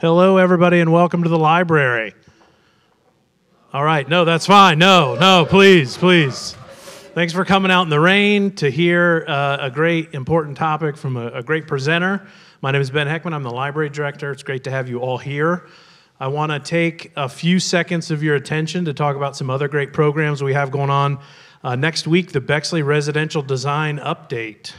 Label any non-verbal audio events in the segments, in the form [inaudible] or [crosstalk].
Hello, everybody, and welcome to the library. All right, no, that's fine. No, no, please, please. Thanks for coming out in the rain to hear uh, a great, important topic from a, a great presenter. My name is Ben Heckman. I'm the library director. It's great to have you all here. I want to take a few seconds of your attention to talk about some other great programs we have going on. Uh, next week, the Bexley Residential Design Update.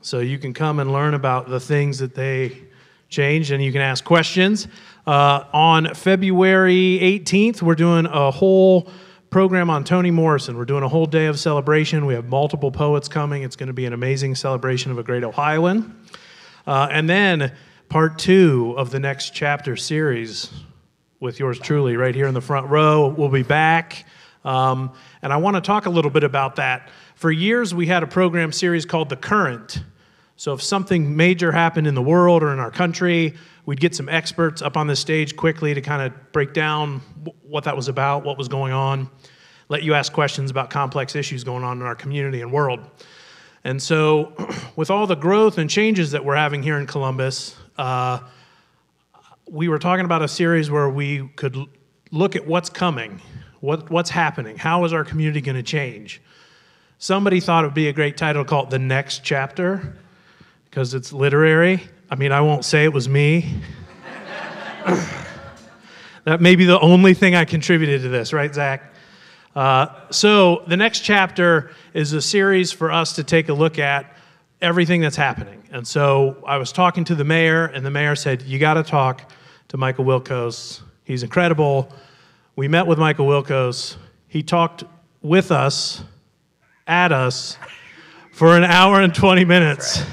So you can come and learn about the things that they changed and you can ask questions. Uh, on February 18th, we're doing a whole program on Toni Morrison. We're doing a whole day of celebration. We have multiple poets coming. It's going to be an amazing celebration of a great Ohioan. Uh, and then part two of the next chapter series with yours truly right here in the front row. We'll be back. Um, and I want to talk a little bit about that. For years, we had a program series called The Current. So if something major happened in the world or in our country, we'd get some experts up on the stage quickly to kind of break down what that was about, what was going on, let you ask questions about complex issues going on in our community and world. And so, [clears throat] with all the growth and changes that we're having here in Columbus, uh, we were talking about a series where we could look at what's coming, what, what's happening, how is our community going to change. Somebody thought it would be a great title called The Next Chapter because it's literary. I mean, I won't say it was me. [coughs] that may be the only thing I contributed to this, right, Zach? Uh, so, the next chapter is a series for us to take a look at everything that's happening. And so, I was talking to the mayor, and the mayor said, You got to talk to Michael Wilkos. He's incredible. We met with Michael Wilkos. He talked with us, at us, for an hour and 20 minutes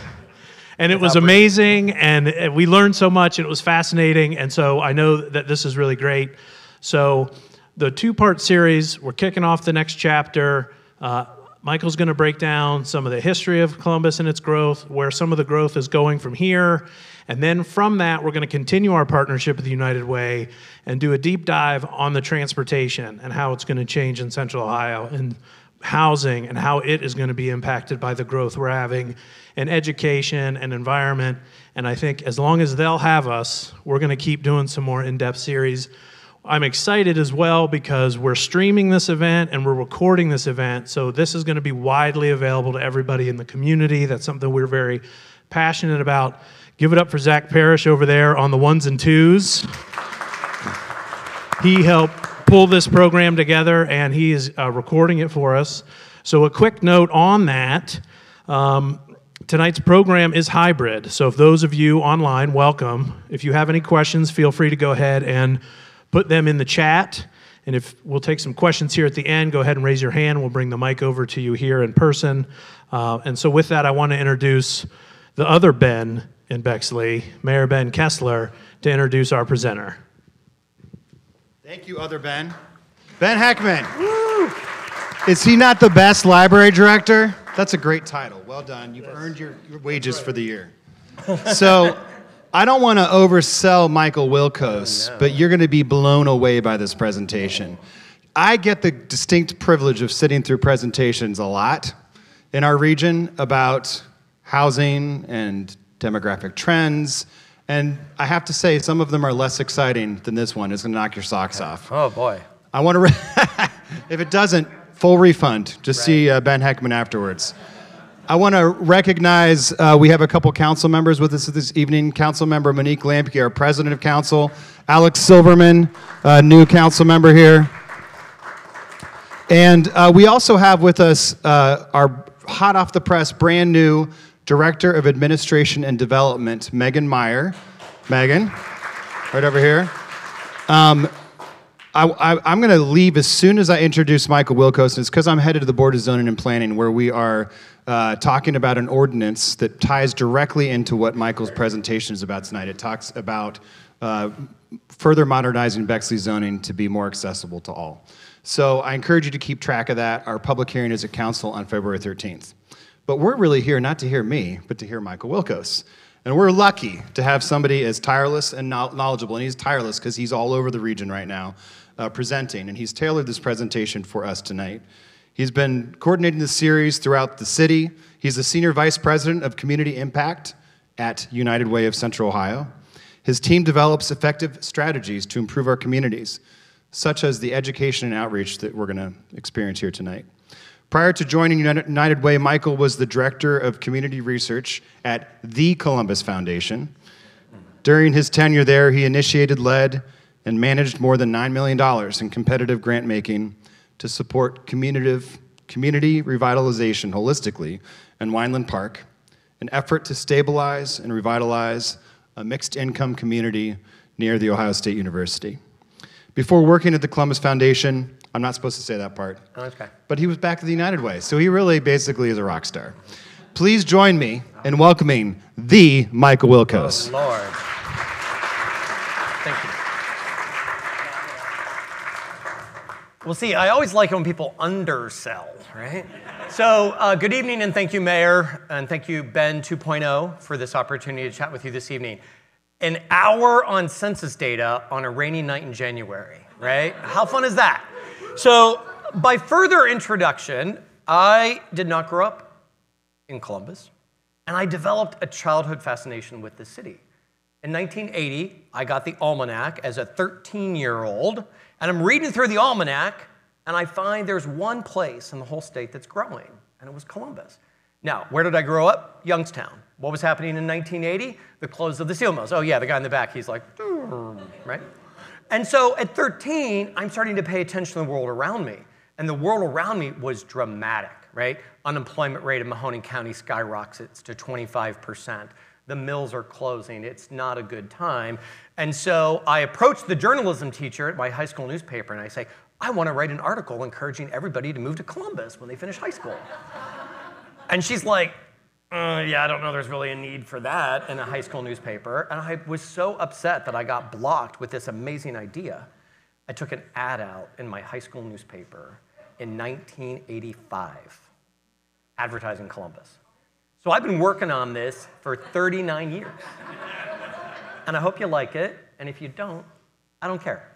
and it was amazing and we learned so much and it was fascinating and so i know that this is really great. So the two part series we're kicking off the next chapter. Uh, michael's going to break down some of the history of columbus and its growth where some of the growth is going from here and then from that we're going to continue our partnership with the united way and do a deep dive on the transportation and how it's going to change in central ohio and housing and how it is going to be impacted by the growth we're having in education and environment. And I think as long as they'll have us, we're going to keep doing some more in depth series. I'm excited as well because we're streaming this event and we're recording this event. So this is going to be widely available to everybody in the community. That's something we're very passionate about. Give it up for Zach Parrish over there on the ones and twos. He helped pull this program together, and he is uh, recording it for us. So, a quick note on that. Um, tonight's program is hybrid. So, if those of you online, welcome. If you have any questions, feel free to go ahead and put them in the chat. And if we'll take some questions here at the end, go ahead and raise your hand. We'll bring the mic over to you here in person. Uh, and so, with that, I want to introduce the other Ben in Bexley, Mayor Ben Kessler, to introduce our presenter. Thank you, other Ben. Ben Heckman. Woo! Is he not the best library director? That's a great title. Well done. You've earned your, your wages for the year. So, I don't want to oversell Michael Wilkos, but you're going to be blown away by this presentation. I get the distinct privilege of sitting through presentations a lot in our region about housing and demographic trends and I have to say, some of them are less exciting than this one. It's going to knock your socks off. Oh, boy. I want to, re- [laughs] if it doesn't, full refund. Just right. see uh, Ben Heckman afterwards. I want to recognize uh, we have a couple council members with us this evening. Council member Monique Lampe, our president of council. Alex Silverman, uh, new council member here. And uh, we also have with us uh, our hot off the press, brand new Director of Administration and Development, Megan Meyer. Megan, right over here. Um, I, am going to leave as soon as I introduce Michael Wilkos, and it's because I'm headed to the Board of Zoning and Planning, where we are uh, talking about an ordinance that ties directly into what Michael's presentation is about tonight. It talks about uh, further modernizing Bexley zoning to be more accessible to all. So I encourage you to keep track of that. Our public hearing is at Council on February 13th. But we're really here not to hear me, but to hear Michael Wilkos. And we're lucky to have somebody as tireless and knowledgeable. And he's tireless because he's all over the region right now uh, presenting. And he's tailored this presentation for us tonight. He's been coordinating the series throughout the city. He's the Senior Vice President of Community Impact at United Way of Central Ohio. His team develops effective strategies to improve our communities, such as the education and outreach that we're going to experience here tonight. Prior to joining United Way, Michael was the director of community research at the Columbus Foundation. During his tenure there, he initiated, led, and managed more than $9 million in competitive grant making to support community revitalization holistically in Weinland Park, an effort to stabilize and revitalize a mixed income community near The Ohio State University. Before working at the Columbus Foundation, I'm not supposed to say that part. Okay. But he was back at the United Way, so he really basically is a rock star. Please join me in welcoming the Michael Wilkos. Oh, Lord. Thank you. Well, see, I always like it when people undersell, right? So, uh, good evening and thank you, Mayor, and thank you, Ben 2.0, for this opportunity to chat with you this evening. An hour on census data on a rainy night in January, right? How fun is that? So, by further introduction, I did not grow up in Columbus, and I developed a childhood fascination with the city. In 1980, I got the almanac as a 13 year old, and I'm reading through the almanac, and I find there's one place in the whole state that's growing, and it was Columbus. Now, where did I grow up? Youngstown. What was happening in 1980? The close of the steel mills. Oh, yeah, the guy in the back, he's like, right? And so at 13, I'm starting to pay attention to the world around me. And the world around me was dramatic, right? Unemployment rate in Mahoning County skyrockets to 25%. The mills are closing. It's not a good time. And so I approached the journalism teacher at my high school newspaper and I say, I want to write an article encouraging everybody to move to Columbus when they finish high school. [laughs] and she's like, uh, yeah, I don't know there's really a need for that in a high school newspaper. And I was so upset that I got blocked with this amazing idea. I took an ad out in my high school newspaper in 1985, advertising Columbus. So I've been working on this for 39 years. and I hope you like it. And if you don't, I don't care.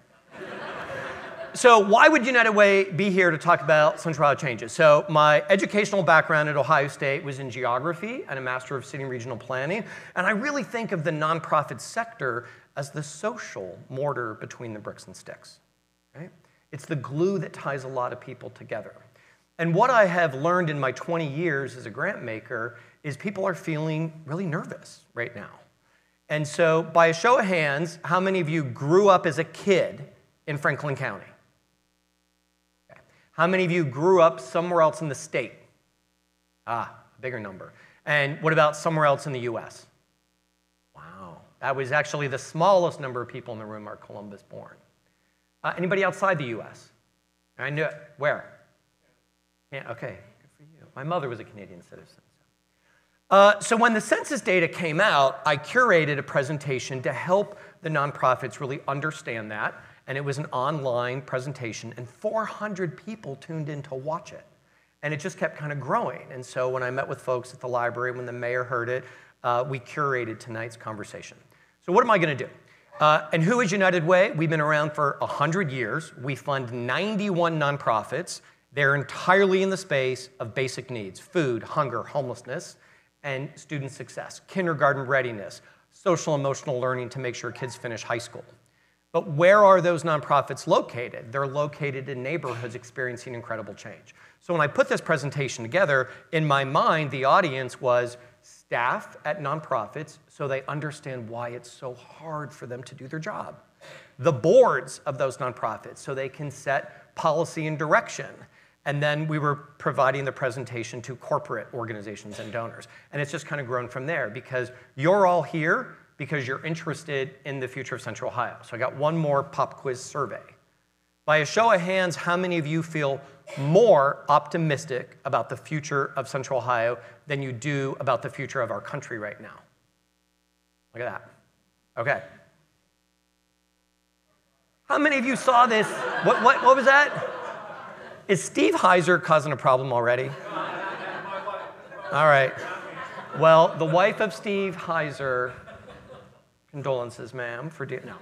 so why would United Way be here to talk about Central changes? So my educational background at Ohio State was in geography and a Master of City and Regional Planning. And I really think of the nonprofit sector as the social mortar between the bricks and sticks. Right? It's the glue that ties a lot of people together. And what I have learned in my 20 years as a grant maker is people are feeling really nervous right now. And so, by a show of hands, how many of you grew up as a kid in Franklin County? How many of you grew up somewhere else in the state? Ah, a bigger number. And what about somewhere else in the US? Wow, that was actually the smallest number of people in the room are Columbus born. Uh, anybody outside the US? I knew it. Where? Yeah, okay, good for you. My mother was a Canadian citizen. Uh, so when the census data came out, I curated a presentation to help the nonprofits really understand that. And it was an online presentation, and 400 people tuned in to watch it. And it just kept kind of growing. And so when I met with folks at the library, when the mayor heard it, uh, we curated tonight's conversation. So what am I going to do? Uh, and who is United Way? We've been around for 100 years. We fund 91 nonprofits. They're entirely in the space of basic needs food, hunger, homelessness and student success, kindergarten readiness, social emotional learning to make sure kids finish high school. But where are those nonprofits located? They're located in neighborhoods experiencing incredible change. So when I put this presentation together, in my mind, the audience was staff at nonprofits so they understand why it's so hard for them to do their job. The boards of those nonprofits so they can set policy and direction and then we were providing the presentation to corporate organizations and donors. And it's just kind of grown from there because you're all here because you're interested in the future of Central Ohio. So I got one more pop quiz survey. By a show of hands, how many of you feel more optimistic about the future of Central Ohio than you do about the future of our country right now? Look at that. Okay. How many of you saw this? What, what, what was that? Is Steve Heiser causing a problem already? All right. Well, the wife of Steve Heiser, condolences, ma'am, for doing. No.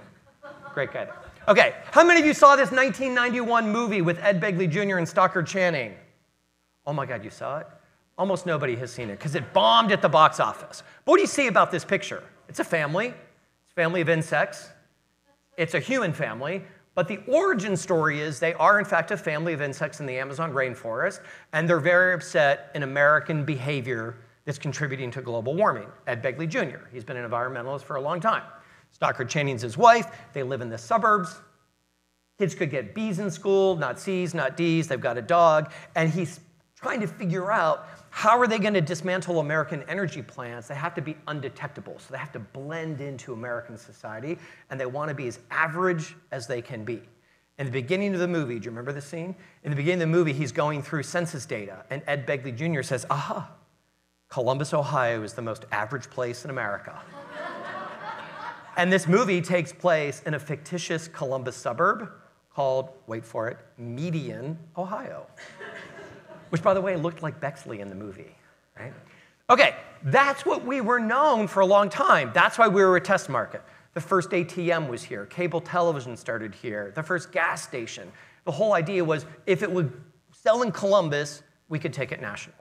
Great guy. Okay, how many of you saw this 1991 movie with Ed Begley Jr. and Stockard Channing? Oh my God, you saw it? Almost nobody has seen it because it bombed at the box office. But what do you see about this picture? It's a family. It's a family of insects. It's a human family, but the origin story is they are, in fact, a family of insects in the Amazon rainforest, and they're very upset in American behavior that's contributing to global warming. Ed Begley Jr., he's been an environmentalist for a long time. Stockard Channing's his wife. They live in the suburbs. Kids could get B's in school, not C's, not D's. They've got a dog. And he's trying to figure out how are they going to dismantle American energy plants? They have to be undetectable. So they have to blend into American society, and they want to be as average as they can be. In the beginning of the movie, do you remember the scene? In the beginning of the movie, he's going through census data, and Ed Begley Jr. says, Aha, Columbus, Ohio is the most average place in America. [laughs] and this movie takes place in a fictitious Columbus suburb called, wait for it, Median, Ohio which, by the way, looked like Bexley in the movie, right? Okay, that's what we were known for a long time. That's why we were a test market. The first ATM was here, cable television started here, the first gas station. The whole idea was if it would sell in Columbus, we could take it national.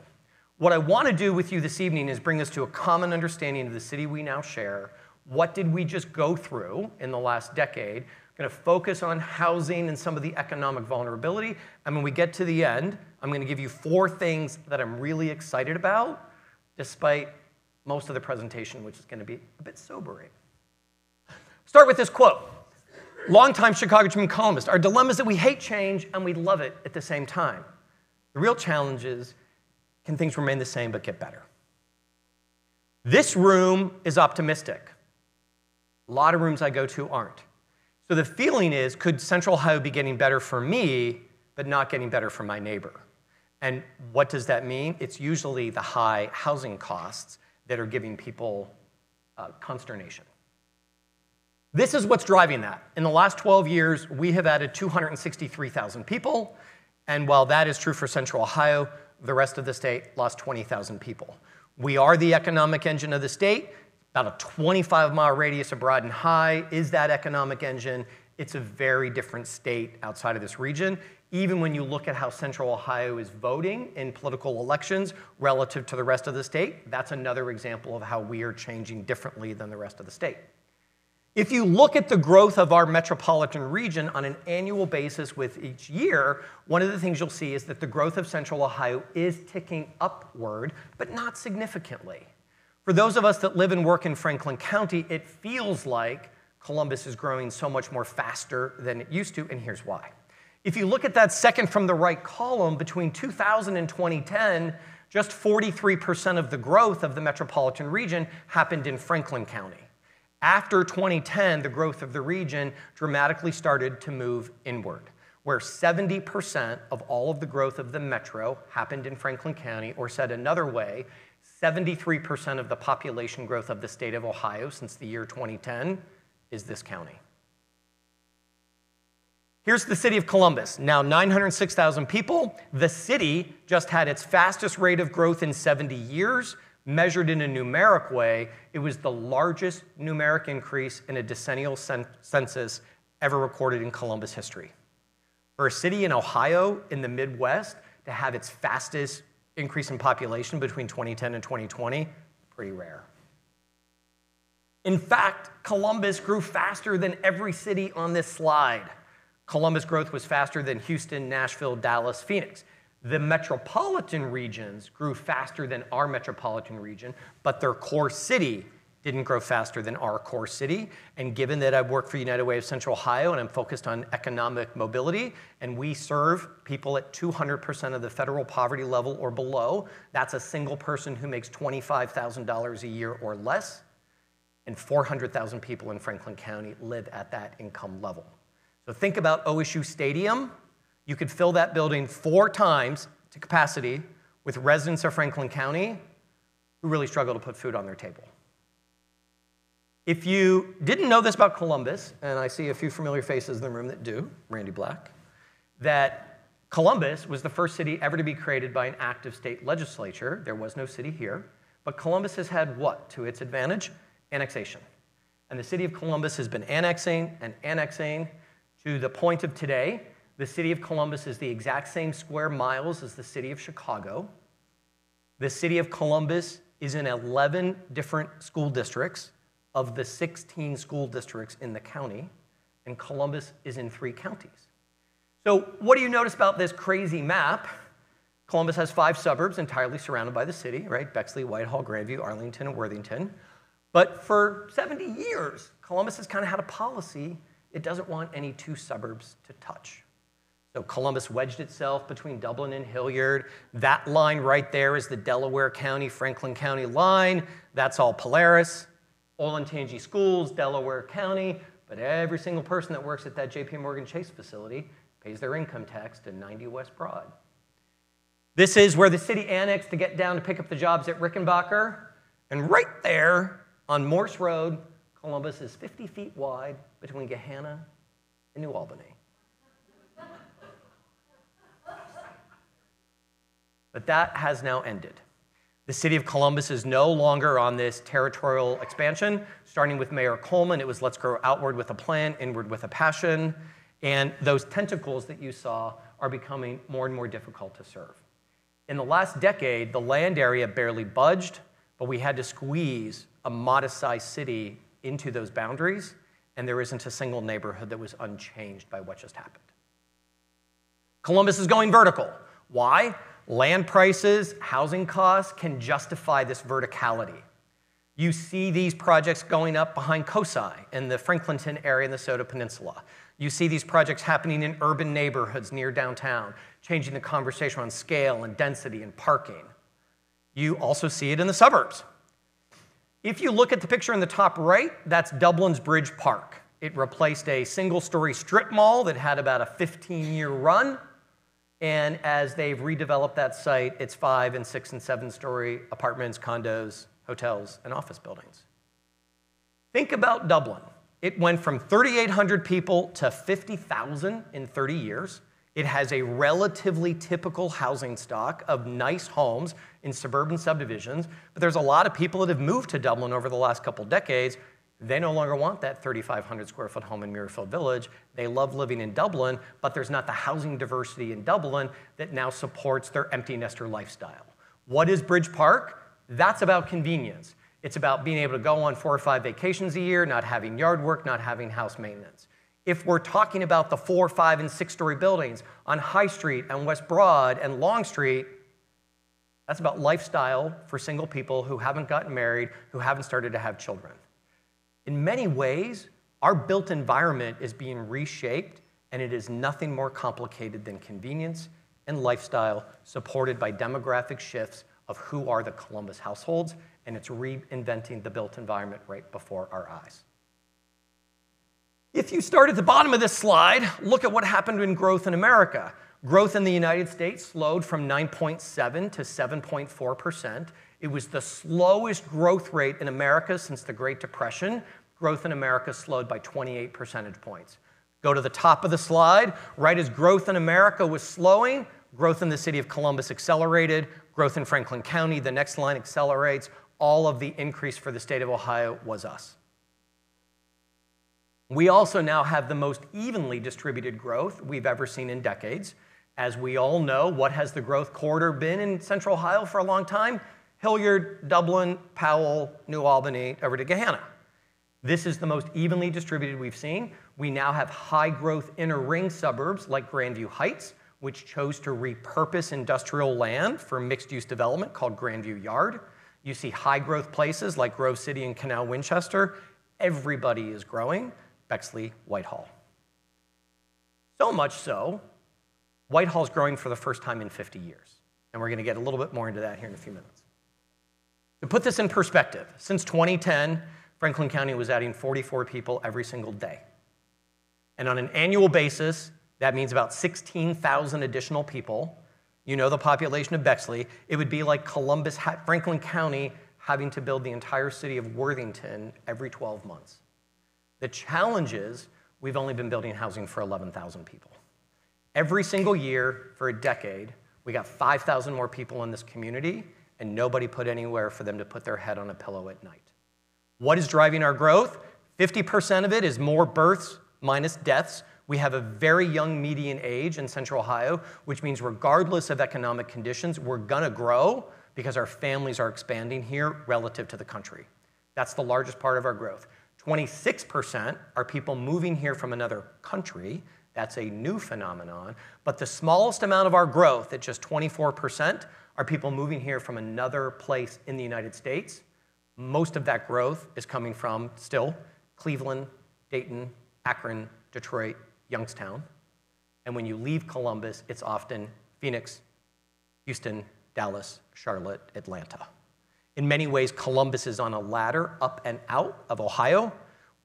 What I want to do with you this evening is bring us to a common understanding of the city we now share. What did we just go through in the last decade? Going to focus on housing and some of the economic vulnerability. And when we get to the end, I'm going to give you four things that I'm really excited about, despite most of the presentation, which is going to be a bit sobering. Start with this quote. Longtime Chicago Tribune columnist, our dilemma is that we hate change and we love it at the same time. The real challenge is, can things remain the same but get better? This room is optimistic. A lot of rooms I go to aren't. So the feeling is could Central Ohio be getting better for me, but not getting better for my neighbor? And what does that mean? It's usually the high housing costs that are giving people uh, consternation. This is what's driving that. In the last 12 years, we have added 263,000 people. And while that is true for Central Ohio, the rest of the state lost 20,000 people. We are the economic engine of the state about a 25 mile radius of Broad and High is that economic engine. It's a very different state outside of this region. Even when you look at how Central Ohio is voting in political elections relative to the rest of the state, that's another example of how we are changing differently than the rest of the state. If you look at the growth of our metropolitan region on an annual basis with each year, one of the things you'll see is that the growth of Central Ohio is ticking upward, but not significantly. For those of us that live and work in Franklin County, it feels like Columbus is growing so much more faster than it used to, and here's why. If you look at that second from the right column, between 2000 and 2010, just 43% of the growth of the metropolitan region happened in Franklin County. After 2010, the growth of the region dramatically started to move inward, where 70% of all of the growth of the metro happened in Franklin County, or said another way, 73% of the population growth of the state of Ohio since the year 2010 is this county. Here's the city of Columbus, now 906,000 people. The city just had its fastest rate of growth in 70 years. Measured in a numeric way, it was the largest numeric increase in a decennial census ever recorded in Columbus history. For a city in Ohio in the Midwest to have its fastest increase in population between 2010 and 2020, pretty rare. In fact, Columbus grew faster than every city on this slide. Columbus growth was faster than Houston, Nashville, Dallas, Phoenix. The metropolitan regions grew faster than our metropolitan region, but their core city didn't grow faster than our core city. And given that I work for United Way of Central Ohio and I'm focused on economic mobility, and we serve people at 200% of the federal poverty level or below, that's a single person who makes $25,000 a year or less, and 400,000 people in Franklin County live at that income level. So think about OSU Stadium. You could fill that building four times to capacity with residents of Franklin County who really struggle to put food on their table. If you didn't know this about Columbus, and I see a few familiar faces in the room that do, Randy Black, that Columbus was the first city ever to be created by an active state legislature. There was no city here. But Columbus has had what to its advantage? Annexation. And the city of Columbus has been annexing and annexing to the point of today. The city of Columbus is the exact same square miles as the city of Chicago. The city of Columbus is in 11 different school districts of the 16 school districts in the county, and Columbus is in three counties. So, what do you notice about this crazy map? Columbus has five suburbs entirely surrounded by the city, right? Bexley, Whitehall, Grandview, Arlington, and Worthington. But for 70 years, Columbus has kind of had a policy it doesn't want any two suburbs to touch. So Columbus wedged itself between Dublin and Hilliard. That line right there is the Delaware County, Franklin County line. That's all Polaris. Olentangy Schools, Delaware County. But every single person that works at that JP Morgan Chase facility pays their income tax to 90 West Broad. This is where the city annexed to get down to pick up the jobs at Rickenbacker. And right there on Morse Road, Columbus is 50 feet wide between Gahanna and New Albany. But that has now ended. The city of Columbus is no longer on this territorial expansion. Starting with Mayor Coleman, it was let's grow outward with a plan, inward with a passion. And those tentacles that you saw are becoming more and more difficult to serve. In the last decade, the land area barely budged, but we had to squeeze a modest sized city into those boundaries, and there isn't a single neighborhood that was unchanged by what just happened. Columbus is going vertical. Why? Land prices, housing costs can justify this verticality. You see these projects going up behind COSI in the Franklinton area in the Scioto Peninsula. You see these projects happening in urban neighborhoods near downtown, changing the conversation on scale and density and parking. You also see it in the suburbs. If you look at the picture in the top right, that's Dublin's Bridge Park. It replaced a single story strip mall that had about a 15 year run. And as they've redeveloped that site, it's five and six and seven story apartments, condos, hotels, and office buildings. Think about Dublin. It went from 3,800 people to 50,000 in 30 years. It has a relatively typical housing stock of nice homes in suburban subdivisions, but there's a lot of people that have moved to Dublin over the last couple decades. They no longer want that 3,500 square foot home in Muirfield Village. They love living in Dublin, but there's not the housing diversity in Dublin that now supports their empty nester lifestyle. What is Bridge Park? That's about convenience. It's about being able to go on four or five vacations a year, not having yard work, not having house maintenance. If we're talking about the four, five, and six story buildings on High Street and West Broad and Long Street, that's about lifestyle for single people who haven't gotten married, who haven't started to have children. In many ways, our built environment is being reshaped, and it is nothing more complicated than convenience and lifestyle supported by demographic shifts of who are the Columbus households and it's reinventing the built environment right before our eyes. If you start at the bottom of this slide, look at what happened in growth in America. Growth in the United States slowed from 9.7 to 7.4%. It was the slowest growth rate in America since the Great Depression. Growth in America slowed by 28 percentage points. Go to the top of the slide. Right as growth in America was slowing, growth in the city of Columbus accelerated. Growth in Franklin County, the next line accelerates all of the increase for the state of Ohio was us. We also now have the most evenly distributed growth we've ever seen in decades. As we all know, what has the growth corridor been in Central Ohio for a long time? Hilliard, Dublin, Powell, New Albany, over to Gahanna. This is the most evenly distributed we've seen. We now have high growth inner ring suburbs like Grandview Heights, which chose to repurpose industrial land for mixed use development called Grandview Yard. You see high growth places like Grove City and Canal Winchester. Everybody is growing. Bexley, Whitehall. So much so, Whitehall's growing for the first time in 50 years. And we're going to get a little bit more into that here in a few minutes. To put this in perspective, since 2010, Franklin County was adding 44 people every single day. And on an annual basis, that means about 16,000 additional people you know the population of Bexley, it would be like Columbus, Franklin County having to build the entire city of Worthington every 12 months. The challenge is we've only been building housing for 11,000 people. Every single year for a decade, we got 5,000 more people in this community, and nobody put anywhere for them to put their head on a pillow at night. What is driving our growth? 50% of it is more births minus deaths, we have a very young median age in Central Ohio, which means regardless of economic conditions, we're gonna grow because our families are expanding here relative to the country. That's the largest part of our growth. 26% are people moving here from another country. That's a new phenomenon. But the smallest amount of our growth, at just 24%, are people moving here from another place in the United States. Most of that growth is coming from still Cleveland, Dayton, Akron, Detroit, Youngstown. And when you leave Columbus, it's often Phoenix, Houston, Dallas, Charlotte, Atlanta. In many ways, Columbus is on a ladder up and out of Ohio.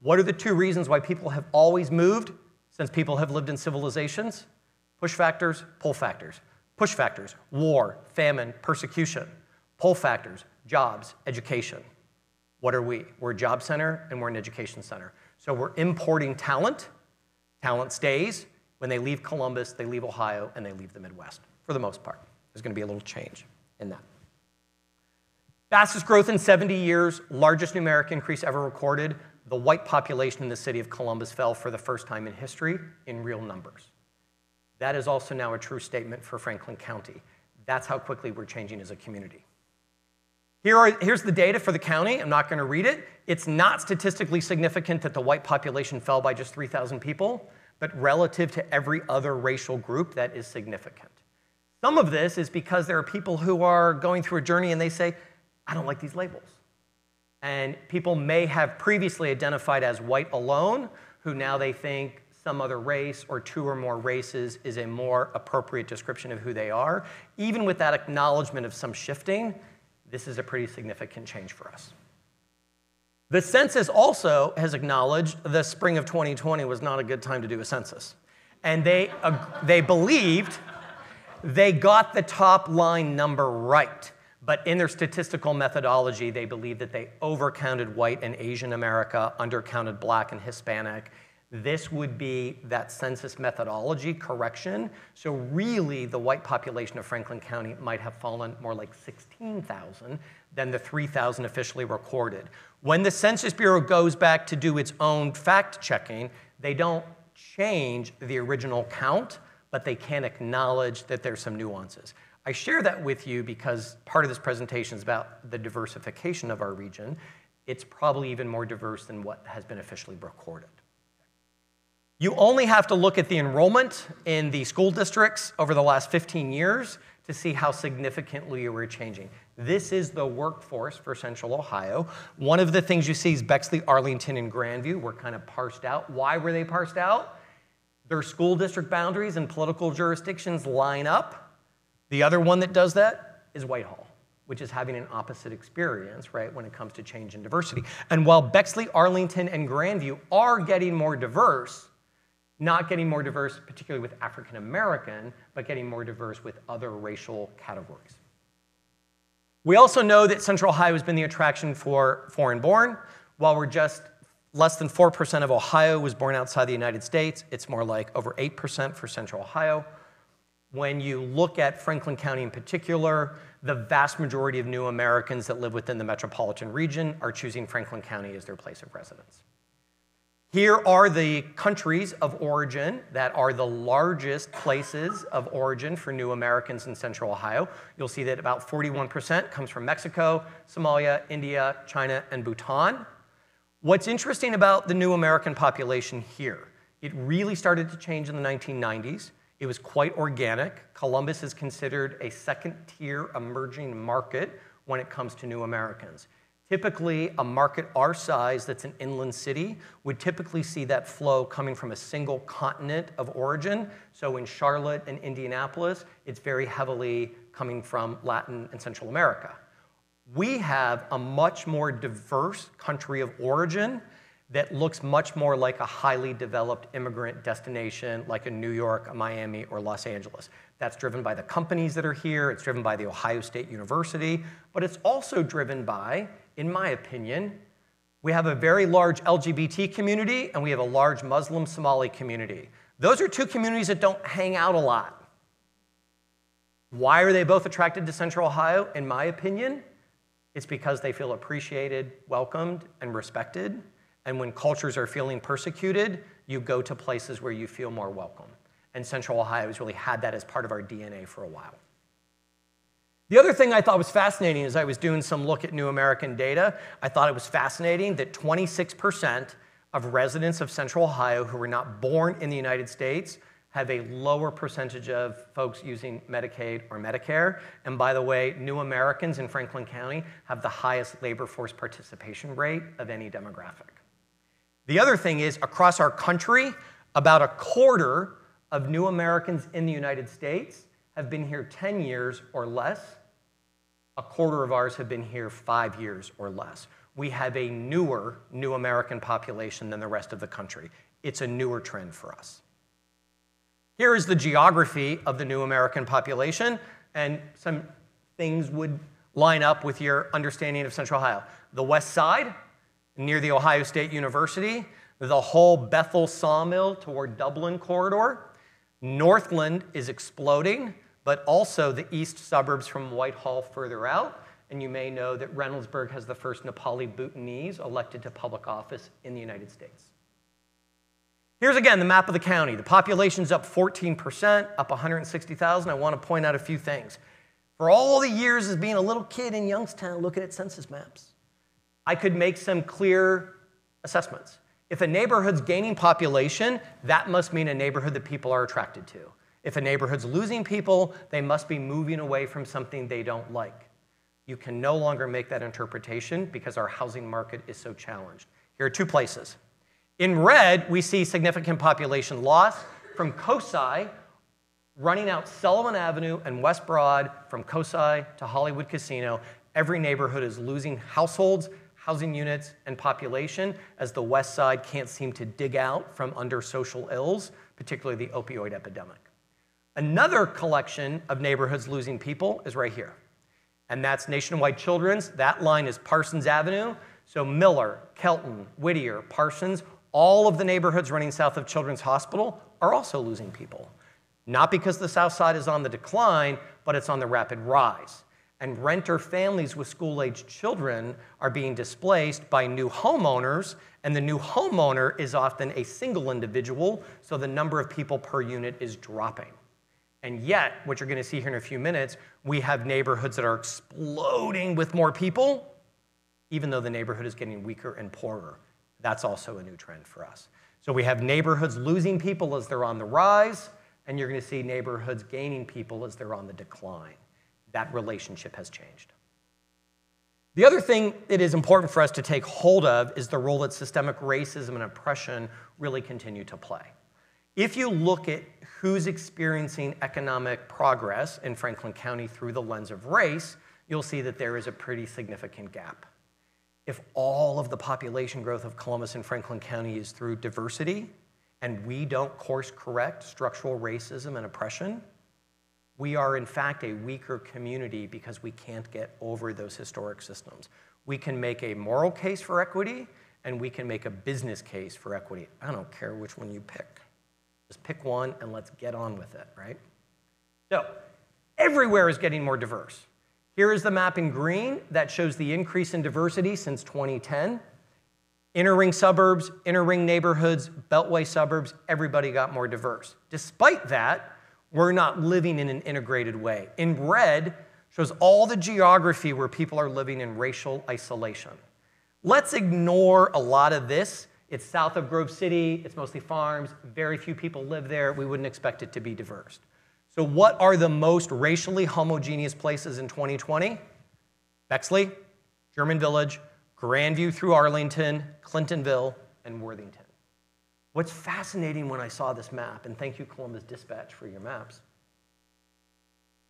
What are the two reasons why people have always moved since people have lived in civilizations? Push factors, pull factors. Push factors, war, famine, persecution. Pull factors, jobs, education. What are we? We're a job center and we're an education center. So we're importing talent. Talent stays. When they leave Columbus, they leave Ohio and they leave the Midwest for the most part. There's going to be a little change in that. Fastest growth in 70 years, largest numeric increase ever recorded. The white population in the city of Columbus fell for the first time in history in real numbers. That is also now a true statement for Franklin County. That's how quickly we're changing as a community. Here are, here's the data for the county. I'm not going to read it. It's not statistically significant that the white population fell by just 3,000 people, but relative to every other racial group, that is significant. Some of this is because there are people who are going through a journey and they say, I don't like these labels. And people may have previously identified as white alone, who now they think some other race or two or more races is a more appropriate description of who they are. Even with that acknowledgement of some shifting, this is a pretty significant change for us. The census also has acknowledged the spring of 2020 was not a good time to do a census. And they, uh, they believed they got the top line number right. But in their statistical methodology, they believe that they overcounted white and Asian America, undercounted black and Hispanic. This would be that census methodology correction. So, really, the white population of Franklin County might have fallen more like 16,000 than the 3,000 officially recorded. When the Census Bureau goes back to do its own fact checking, they don't change the original count, but they can acknowledge that there's some nuances. I share that with you because part of this presentation is about the diversification of our region. It's probably even more diverse than what has been officially recorded. You only have to look at the enrollment in the school districts over the last 15 years to see how significantly we're changing. This is the workforce for Central Ohio. One of the things you see is Bexley, Arlington, and Grandview were kind of parsed out. Why were they parsed out? Their school district boundaries and political jurisdictions line up the other one that does that is Whitehall, which is having an opposite experience, right, when it comes to change and diversity. And while Bexley, Arlington, and Grandview are getting more diverse, not getting more diverse, particularly with African American, but getting more diverse with other racial categories. We also know that Central Ohio has been the attraction for foreign born. While we're just less than 4% of Ohio was born outside the United States, it's more like over 8% for Central Ohio. When you look at Franklin County in particular, the vast majority of new Americans that live within the metropolitan region are choosing Franklin County as their place of residence. Here are the countries of origin that are the largest places of origin for new Americans in Central Ohio. You'll see that about 41% comes from Mexico, Somalia, India, China, and Bhutan. What's interesting about the new American population here, it really started to change in the 1990s. It was quite organic. Columbus is considered a second tier emerging market when it comes to new Americans. Typically, a market our size that's an inland city would typically see that flow coming from a single continent of origin. So in Charlotte and Indianapolis, it's very heavily coming from Latin and Central America. We have a much more diverse country of origin that looks much more like a highly developed immigrant destination like a New York, a Miami, or Los Angeles. That's driven by the companies that are here, it's driven by the Ohio State University, but it's also driven by, in my opinion, we have a very large LGBT community and we have a large Muslim Somali community. Those are two communities that don't hang out a lot. Why are they both attracted to Central Ohio? In my opinion, it's because they feel appreciated, welcomed, and respected. And when cultures are feeling persecuted, you go to places where you feel more welcome. And Central Ohio has really had that as part of our DNA for a while. The other thing I thought was fascinating as I was doing some look at New American data, I thought it was fascinating that 26% of residents of Central Ohio who were not born in the United States have a lower percentage of folks using Medicaid or Medicare. And by the way, new Americans in Franklin County have the highest labor force participation rate of any demographic. The other thing is, across our country, about a quarter of new Americans in the United States have been here 10 years or less. A quarter of ours have been here five years or less. We have a newer new American population than the rest of the country. It's a newer trend for us. Here is the geography of the new American population, and some things would line up with your understanding of Central Ohio. The west side, near the Ohio State University, the whole Bethel sawmill toward Dublin corridor. Northland is exploding, but also the east suburbs from Whitehall further out. And you may know that Reynoldsburg has the first Nepali Bhutanese elected to public office in the United States. Here's again the map of the county. The population's up 14%, up 160,000. I want to point out a few things. For all the years as being a little kid in Youngstown looking at census maps, I could make some clear assessments. If a neighborhood's gaining population, that must mean a neighborhood that people are attracted to. If a neighborhood's losing people, they must be moving away from something they don't like. You can no longer make that interpretation because our housing market is so challenged. Here are two places. In red, we see significant population loss from Cosi running out Sullivan Avenue and West Broad from Cosi to Hollywood Casino. Every neighborhood is losing households, housing units, and population as the West Side can't seem to dig out from under social ills, particularly the opioid epidemic. Another collection of neighborhoods losing people is right here. And that's Nationwide Children's. That line is Parsons Avenue. So Miller, Kelton, Whittier, Parsons, all of the neighborhoods running south of Children's Hospital are also losing people. Not because the South Side is on the decline, but it's on the rapid rise. And renter families with school aged children are being displaced by new homeowners, and the new homeowner is often a single individual, so the number of people per unit is dropping. And yet, what you're going to see here in a few minutes, we have neighborhoods that are exploding with more people, even though the neighborhood is getting weaker and poorer. That's also a new trend for us. So we have neighborhoods losing people as they're on the rise, and you're going to see neighborhoods gaining people as they're on the decline. That relationship has changed. The other thing that is important for us to take hold of is the role that systemic racism and oppression really continue to play. If you look at who's experiencing economic progress in Franklin County through the lens of race, you'll see that there is a pretty significant gap if all of the population growth of Columbus and Franklin County is through diversity and we don't course correct structural racism and oppression, we are in fact a weaker community because we can't get over those historic systems. We can make a moral case for equity and we can make a business case for equity. I don't care which one you pick. Just pick one and let's get on with it, right? So, everywhere is getting more diverse. Here is the map in green that shows the increase in diversity since 2010. Inner ring suburbs, inner ring neighborhoods, beltway suburbs, everybody got more diverse. Despite that, we're not living in an integrated way. In red shows all the geography where people are living in racial isolation. Let's ignore a lot of this. It's south of Grove City, it's mostly farms, very few people live there. We wouldn't expect it to be diverse. So, what are the most racially homogeneous places in 2020? Bexley, German Village, Grandview through Arlington, Clintonville, and Worthington. What's fascinating when I saw this map, and thank you, Columbus Dispatch, for your maps,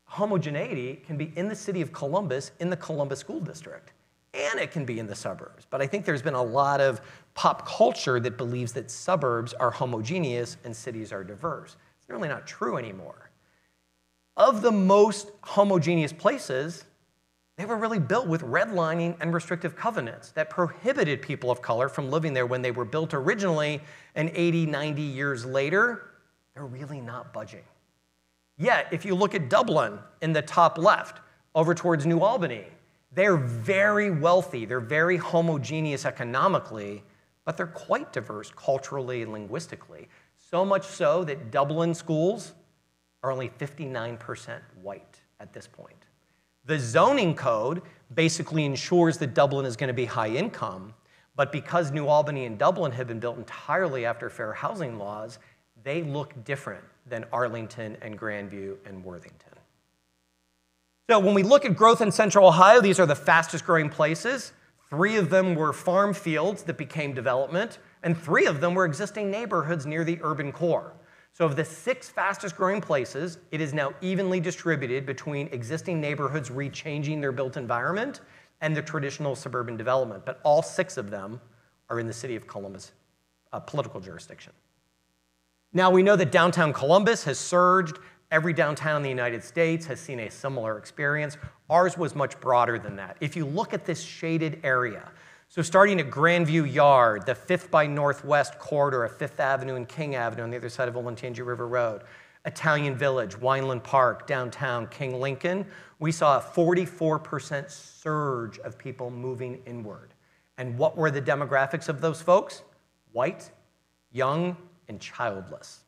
homogeneity can be in the city of Columbus, in the Columbus School District, and it can be in the suburbs. But I think there's been a lot of pop culture that believes that suburbs are homogeneous and cities are diverse. It's really not true anymore of the most homogeneous places, they were really built with redlining and restrictive covenants that prohibited people of color from living there when they were built originally, and 80, 90 years later, they're really not budging. Yet, if you look at Dublin in the top left, over towards New Albany, they're very wealthy, they're very homogeneous economically, but they're quite diverse culturally and linguistically. So much so that Dublin schools are only 59% white at this point. The zoning code basically ensures that Dublin is going to be high income, but because New Albany and Dublin have been built entirely after fair housing laws, they look different than Arlington and Grandview and Worthington. So when we look at growth in central Ohio, these are the fastest growing places. Three of them were farm fields that became development, and three of them were existing neighborhoods near the urban core. So of the six fastest growing places, it is now evenly distributed between existing neighborhoods rechanging their built environment and the traditional suburban development. But all six of them are in the city of Columbus uh, political jurisdiction. Now we know that downtown Columbus has surged. Every downtown in the United States has seen a similar experience. Ours was much broader than that. If you look at this shaded area, so starting at Grandview Yard, the 5th by Northwest corridor of 5th Avenue and King Avenue on the other side of Olentangy River Road, Italian Village, Weinland Park, downtown King Lincoln, we saw a 44% surge of people moving inward. And what were the demographics of those folks? White, young, and childless.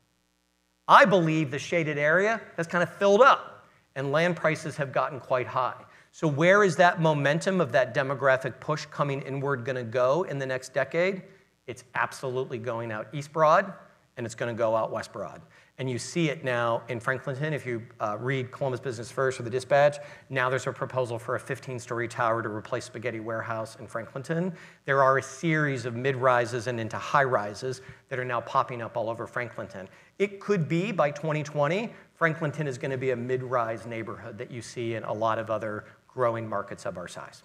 I believe the shaded area has kind of filled up and land prices have gotten quite high. So, where is that momentum of that demographic push coming inward going to go in the next decade? It's absolutely going out East Broad and it's going to go out West Broad. And you see it now in Franklinton. If you uh, read Columbus Business First or the Dispatch, now there's a proposal for a 15 story tower to replace Spaghetti Warehouse in Franklinton. There are a series of mid rises and into high rises that are now popping up all over Franklinton. It could be by 2020, Franklinton is going to be a mid rise neighborhood that you see in a lot of other growing markets of our size.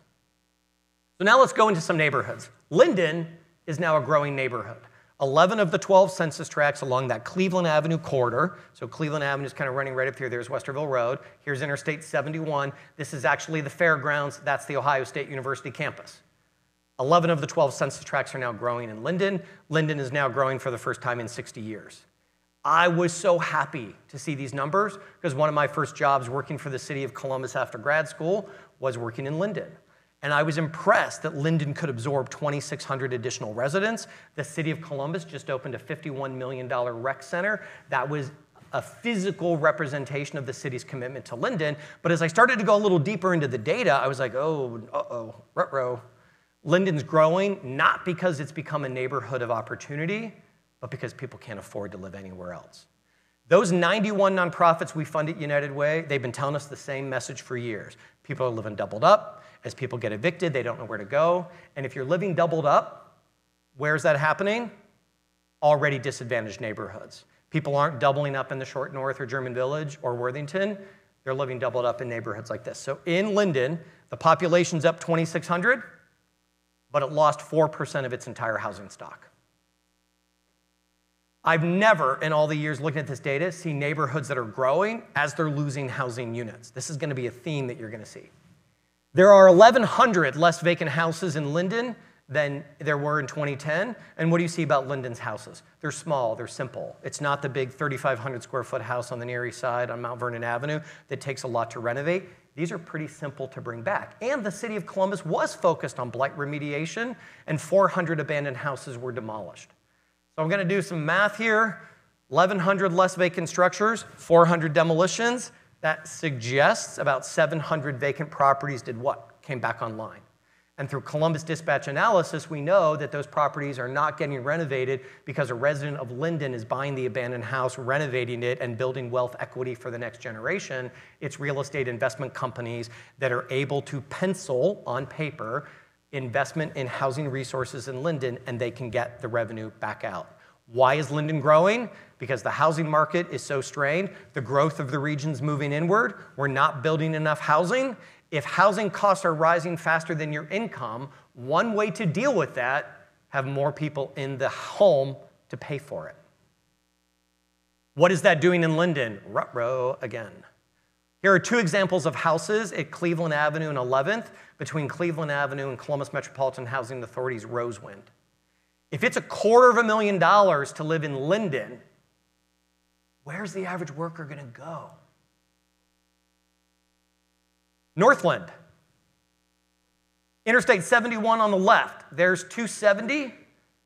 So now let's go into some neighborhoods. Linden is now a growing neighborhood. 11 of the 12 census tracts along that Cleveland Avenue corridor. So Cleveland Avenue is kind of running right up here. There's Westerville Road. Here's Interstate 71. This is actually the fairgrounds. That's the Ohio State University campus. 11 of the 12 census tracts are now growing in Linden. Linden is now growing for the first time in 60 years. I was so happy to see these numbers because one of my first jobs working for the city of Columbus after grad school was working in Linden. And I was impressed that Linden could absorb 2,600 additional residents. The city of Columbus just opened a $51 million rec center. That was a physical representation of the city's commitment to Linden. But as I started to go a little deeper into the data, I was like, oh, uh-oh, rut Linden's growing not because it's become a neighborhood of opportunity, but because people can't afford to live anywhere else. Those 91 nonprofits we fund at United Way, they've been telling us the same message for years. People are living doubled up. As people get evicted, they don't know where to go. And if you're living doubled up, where's that happening? Already disadvantaged neighborhoods. People aren't doubling up in the Short North or German Village or Worthington. They're living doubled up in neighborhoods like this. So in Linden, the population's up 2,600, but it lost 4% of its entire housing stock. I've never, in all the years looking at this data, seen neighborhoods that are growing as they're losing housing units. This is going to be a theme that you're going to see. There are 1,100 less vacant houses in Linden than there were in 2010. And what do you see about Linden's houses? They're small, they're simple. It's not the big 3,500 square foot house on the Near East Side on Mount Vernon Avenue that takes a lot to renovate. These are pretty simple to bring back. And the city of Columbus was focused on blight remediation, and 400 abandoned houses were demolished. So I'm going to do some math here 1,100 less vacant structures, 400 demolitions. That suggests about 700 vacant properties did what? Came back online. And through Columbus Dispatch analysis, we know that those properties are not getting renovated because a resident of Linden is buying the abandoned house, renovating it, and building wealth equity for the next generation. It's real estate investment companies that are able to pencil on paper investment in housing resources in Linden and they can get the revenue back out. Why is Linden growing? Because the housing market is so strained. The growth of the region's moving inward. We're not building enough housing. If housing costs are rising faster than your income, one way to deal with that have more people in the home to pay for it. What is that doing in Linden? Rut again. Here are two examples of houses at Cleveland Avenue and 11th between Cleveland Avenue and Columbus Metropolitan Housing Authority's Rosewind. If it's a quarter of a million dollars to live in Linden, where's the average worker going to go? Northland. Interstate 71 on the left. There's 270.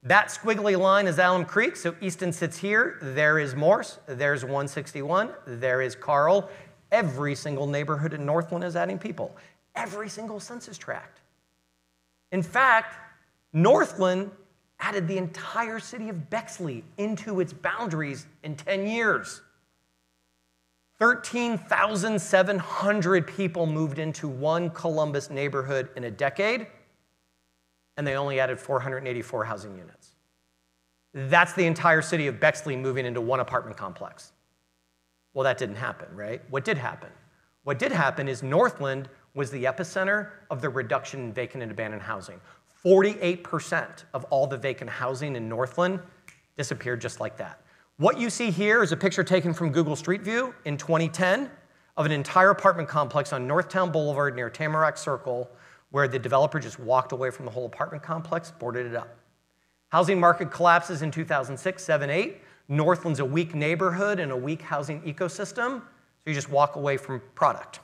That squiggly line is Alum Creek. So Easton sits here. There is Morse. There's 161. There is Karl. every single neighborhood in Northland is adding people, every single census tract. In fact, Northland added the entire city of Bexley into its boundaries in 10 years. 13,700 people moved into one Columbus neighborhood in a decade, and they only added 484 housing units. That's the entire city of Bexley moving into one apartment complex. Well, that didn't happen, right? What did happen? What did happen is Northland was the epicenter of the reduction in vacant and abandoned housing. 48% of all the vacant housing in Northland disappeared just like that. What you see here is a picture taken from Google Street View in 2010 of an entire apartment complex on Northtown Boulevard near Tamarack Circle, where the developer just walked away from the whole apartment complex, boarded it up. Housing market collapses in 2006, 7, 8. Northland's a weak neighborhood and a weak housing ecosystem, so you just walk away from product.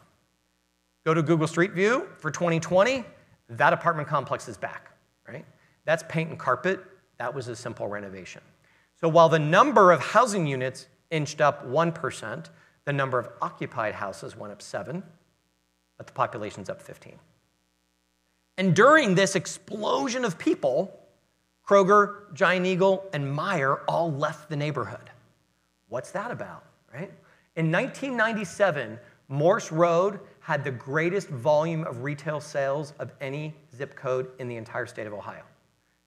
Go to Google Street View for 2020, that apartment complex is back, right? That's paint and carpet. That was a simple renovation. So while the number of housing units inched up 1%, the number of occupied houses went up 7, but the population's up 15. And during this explosion of people, Kroger, Giant Eagle, and Meijer all left the neighborhood. What's that about, right? In 1997, Morse Road had the greatest volume of retail sales of any zip code in the entire state of Ohio.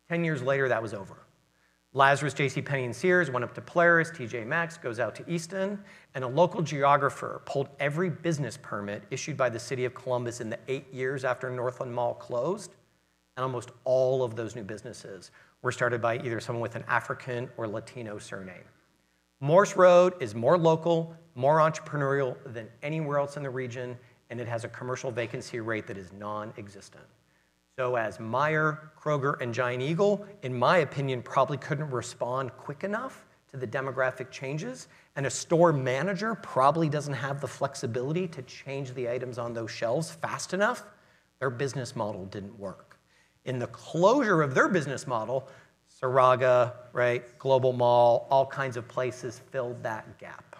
10 years later, that was over. Lazarus, JCPenney, and Sears went up to Polaris, TJ Maxx goes out to Easton, and a local geographer pulled every business permit issued by the city of Columbus in the eight years after Northland Mall closed, and almost all of those new businesses were started by either someone with an African or Latino surname. Morse Road is more local, more entrepreneurial than anywhere else in the region, and it has a commercial vacancy rate that is non existent. So, as Meijer, Kroger, and Giant Eagle, in my opinion, probably couldn't respond quick enough to the demographic changes, and a store manager probably doesn't have the flexibility to change the items on those shelves fast enough, their business model didn't work. In the closure of their business model, Saraga, right, Global Mall, all kinds of places filled that gap.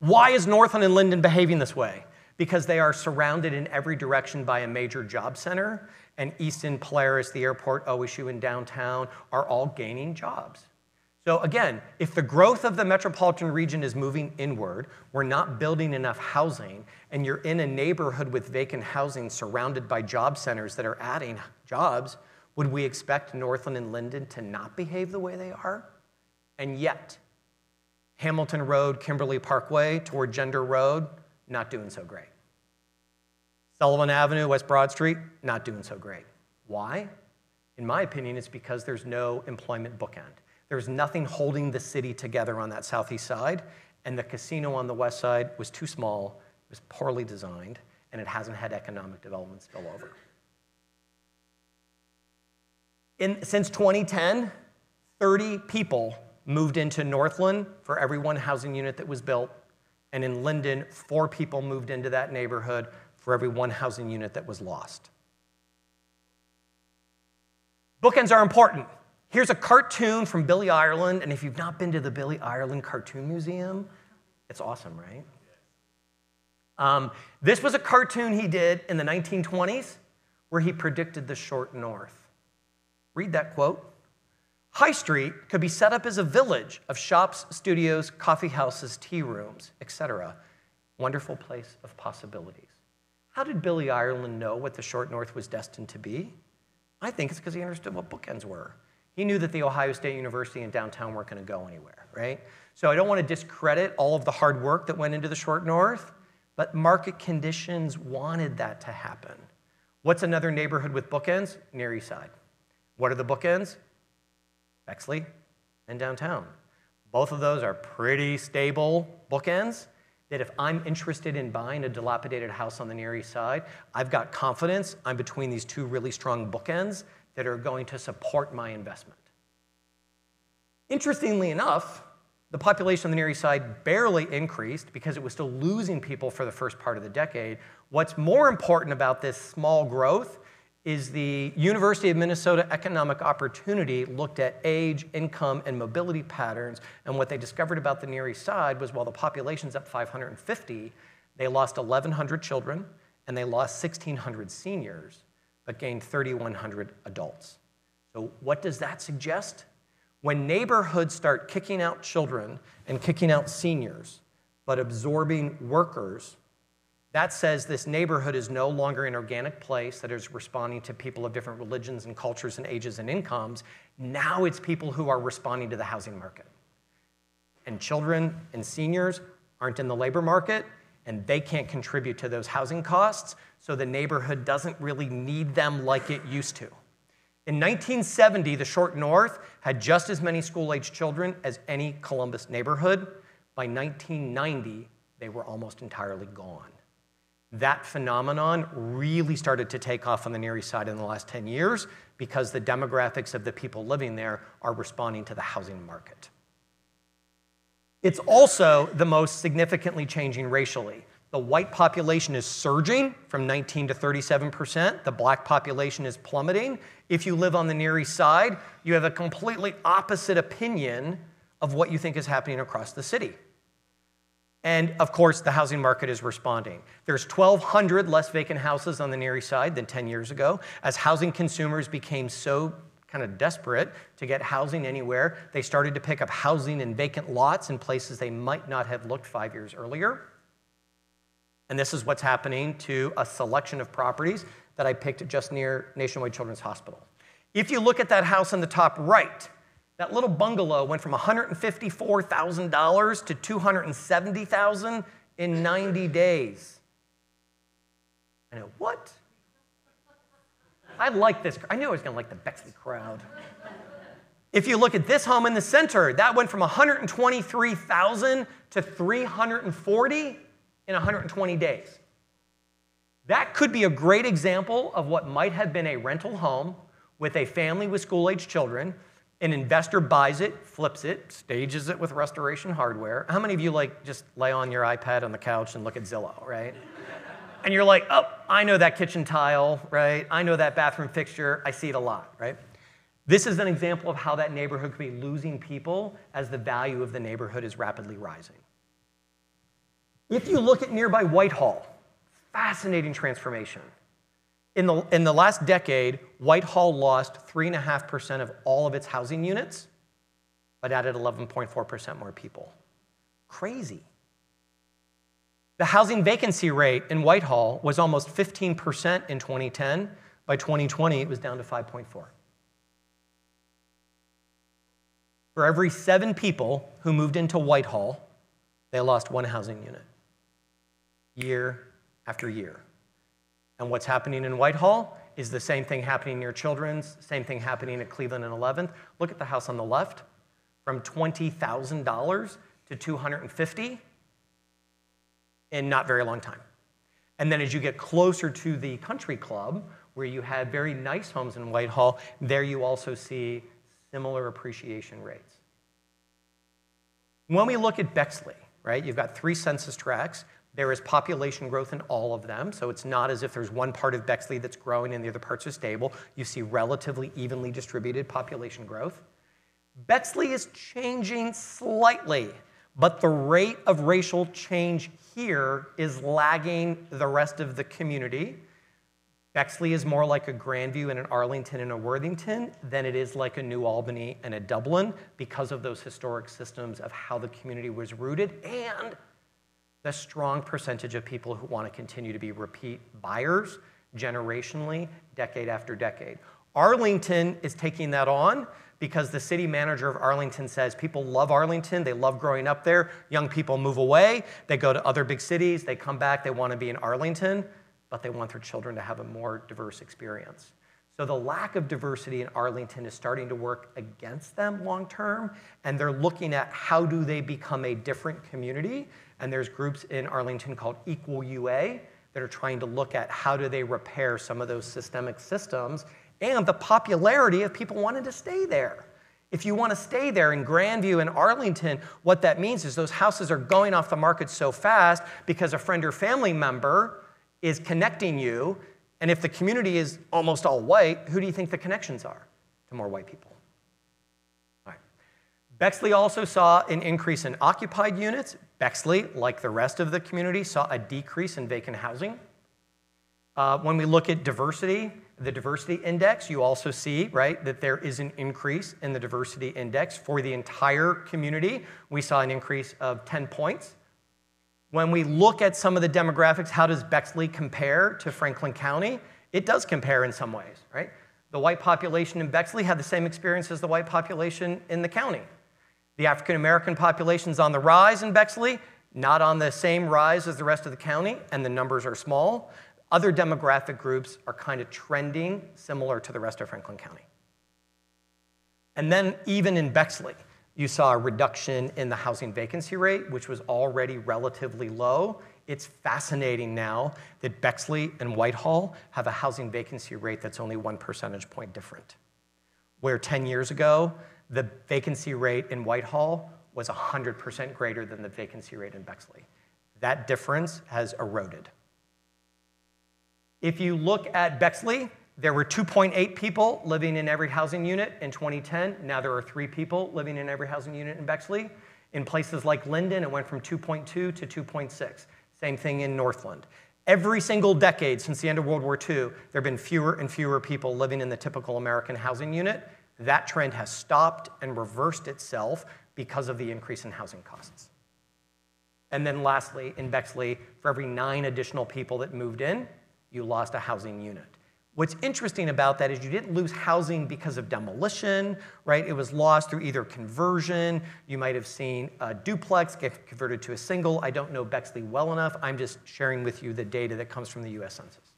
Why is Northland and Linden behaving this way? Because they are surrounded in every direction by a major job center, and Easton, Polaris, the airport, OSU, and downtown are all gaining jobs. So again, if the growth of the metropolitan region is moving inward, we're not building enough housing, and you're in a neighborhood with vacant housing surrounded by job centers that are adding jobs, would we expect Northland and Linden to not behave the way they are? And yet, Hamilton Road, Kimberly Parkway toward Gender Road, not doing so great. Sullivant Avenue, West Broad Street, not doing so great. Why? In my opinion, it's because there's no employment bookend. There's nothing holding the city together on that southeast side, and the casino on the west side was too small, it was poorly designed, and it hasn't had economic development spill over. In, since 2010, 30 people moved into Northland for every one housing unit that was built. And in Linden, four people moved into that neighborhood for every one housing unit that was lost. Bookends are important. Here's a cartoon from Billy Ireland, and if you've not been to the Billy Ireland Cartoon Museum, it's awesome, right? Um, this was a cartoon he did in the 1920s where he predicted the short north. Read that quote. High Street could be set up as a village of shops, studios, coffee houses, tea rooms, etc. Wonderful place of possibilities. How did Billy Ireland know what the short north was destined to be? I think it's because he understood what bookends were. He knew that the Ohio State University and downtown weren't going to go anywhere, right? So I don't want to discredit all of the hard work that went into the short north, but market conditions wanted that to happen. What's another neighborhood with bookends? Near East Side. What are the bookends? Bexley and downtown. Both of those are pretty stable bookends that if I'm interested in buying a dilapidated house on the Near East Side, I've got confidence I'm between these two really strong bookends that are going to support my investment. Interestingly enough, the population on the Near East Side barely increased because it was still losing people for the first part of the decade. What's more important about this small growth is the University of Minnesota Economic Opportunity looked at age, income, and mobility patterns. And what they discovered about the Near East Side was while the population's up 550, they lost 1,100 children and they lost 1,600 seniors, but gained 3,100 adults. So, what does that suggest? When neighborhoods start kicking out children and kicking out seniors, but absorbing workers, that says this neighborhood is no longer an organic place that is responding to people of different religions and cultures and ages and incomes. Now it's people who are responding to the housing market. And children and seniors aren't in the labor market and they can't contribute to those housing costs, so the neighborhood doesn't really need them like it used to. In 1970, the Short North had just as many school age children as any Columbus neighborhood. By 1990, they were almost entirely gone that phenomenon really started to take off on the Near East Side in the last 10 years because the demographics of the people living there are responding to the housing market. It's also the most significantly changing racially. The white population is surging from 19 to 37%. The black population is plummeting. If you live on the Near East Side, you have a completely opposite opinion of what you think is happening across the city. And of course, the housing market is responding. There's 1,200 less vacant houses on the Near East Side than 10 years ago. As housing consumers became so kind of desperate to get housing anywhere, they started to pick up housing in vacant lots in places they might not have looked five years earlier. And this is what's happening to a selection of properties that I picked just near Nationwide Children's Hospital. If you look at that house on the top right, that little bungalow went from $154,000 to $270,000 in 90 days. I know, what? I like this. I knew I was going to like the Bexley crowd. If you look at this home in the center, that went from 123,000 to 340 in 120 days. That could be a great example of what might have been a rental home with a family with school-age children an investor buys it, flips it, stages it with restoration hardware. How many of you like just lay on your iPad on the couch and look at Zillow, right? and you're like, oh, I know that kitchen tile, right? I know that bathroom fixture. I see it a lot, right? This is an example of how that neighborhood could be losing people as the value of the neighborhood is rapidly rising. If you look at nearby Whitehall, fascinating transformation. In the, in the last decade, Whitehall lost 3.5% of all of its housing units, but added 11.4% more people. Crazy. The housing vacancy rate in Whitehall was almost 15% in 2010. By 2020, it was down to 5.4. For every seven people who moved into Whitehall, they lost one housing unit, year after year. And what's happening in Whitehall is the same thing happening near Children's, same thing happening at Cleveland and 11th. Look at the house on the left, from $20,000 to 250 in not very long time. And then as you get closer to the country club, where you have very nice homes in Whitehall, there you also see similar appreciation rates. When we look at Bexley, right, you've got three census tracts. There is population growth in all of them, so it's not as if there's one part of Bexley that's growing and the other parts are stable. You see relatively evenly distributed population growth. Bexley is changing slightly, but the rate of racial change here is lagging the rest of the community. Bexley is more like a Grandview and an Arlington and a Worthington than it is like a New Albany and a Dublin because of those historic systems of how the community was rooted and the strong percentage of people who want to continue to be repeat buyers generationally, decade after decade. Arlington is taking that on because the city manager of Arlington says people love Arlington, they love growing up there. Young people move away, they go to other big cities, they come back, they want to be in Arlington, but they want their children to have a more diverse experience. So the lack of diversity in Arlington is starting to work against them long term, and they're looking at how do they become a different community and there's groups in Arlington called Equal UA that are trying to look at how do they repair some of those systemic systems and the popularity of people wanting to stay there. If you want to stay there in Grandview and Arlington, what that means is those houses are going off the market so fast because a friend or family member is connecting you And if the community is almost all white, who do you think the connections are to more white people? Bexley also saw an increase in occupied units. Bexley, like the rest of the community, saw a decrease in vacant housing. Uh, when we look at diversity, the diversity index, you also see, right, that there is an increase in the diversity index for the entire community. We saw an increase of 10 points. When we look at some of the demographics, how does Bexley compare to Franklin County? It does compare in some ways, right? The white population in Bexley had the same experience as the white population in the county. The African American population is on the rise in Bexley, not on the same rise as the rest of the county, and the numbers are small. Other demographic groups are kind of trending similar to the rest of Franklin County. And then, even in Bexley, you saw a reduction in the housing vacancy rate, which was already relatively low. It's fascinating now that Bexley and Whitehall have a housing vacancy rate that's only one percentage point different. Where 10 years ago, the vacancy rate in Whitehall was 100% greater than the vacancy rate in Bexley. That difference has eroded. If you look at Bexley, there were 2.8 people living in every housing unit in 2010. Now there are three people living in every housing unit in Bexley. In places like Linden, it went from 2.2 to 2.6. Same thing in Northland. Every single decade since the end of World War II, there have been fewer and fewer people living in the typical American housing unit. That trend has stopped and reversed itself because of the increase in housing costs. And then lastly, in Bexley, for every nine additional people that moved in, you lost a housing unit. What's interesting about that is you didn't lose housing because of demolition, right? It was lost through either conversion. You might have seen a duplex get converted to a single. I don't know Bexley well enough. I'm just sharing with you the data that comes from the US Census.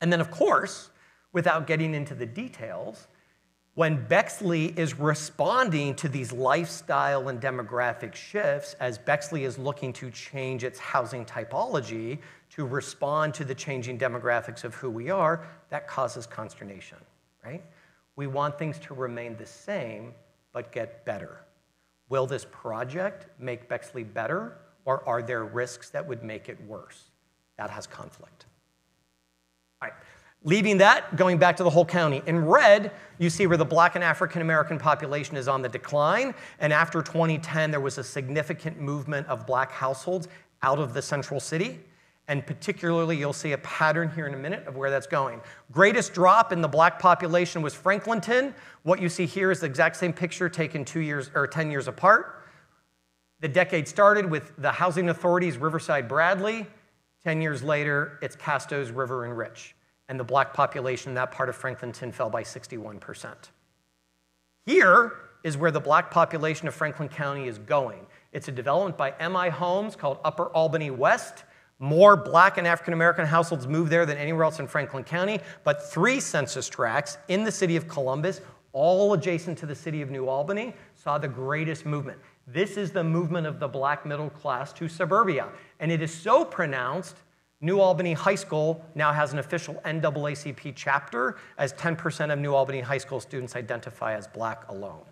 And then, of course, without getting into the details, when Bexley is responding to these lifestyle and demographic shifts, as Bexley is looking to change its housing typology to respond to the changing demographics of who we are, that causes consternation, right? We want things to remain the same, but get better. Will this project make Bexley better, or are there risks that would make it worse? That has conflict. Leaving that, going back to the whole county. In red, you see where the black and African American population is on the decline. And after 2010, there was a significant movement of black households out of the central city. And particularly, you'll see a pattern here in a minute of where that's going. Greatest drop in the black population was Franklinton. What you see here is the exact same picture taken two years or 10 years apart. The decade started with the housing authorities, Riverside Bradley. 10 years later, it's Castos, River, and Rich and the black population in that part of Franklinton fell by 61%. Here is where the black population of Franklin County is going. It's a development by MI Homes called Upper Albany West. More black and African American households move there than anywhere else in Franklin County, but three census tracts in the city of Columbus, all adjacent to the city of New Albany, saw the greatest movement. This is the movement of the black middle class to suburbia. And it is so pronounced New Albany High School now has an official NAACP chapter, as 10% of New Albany High School students identify as black alone.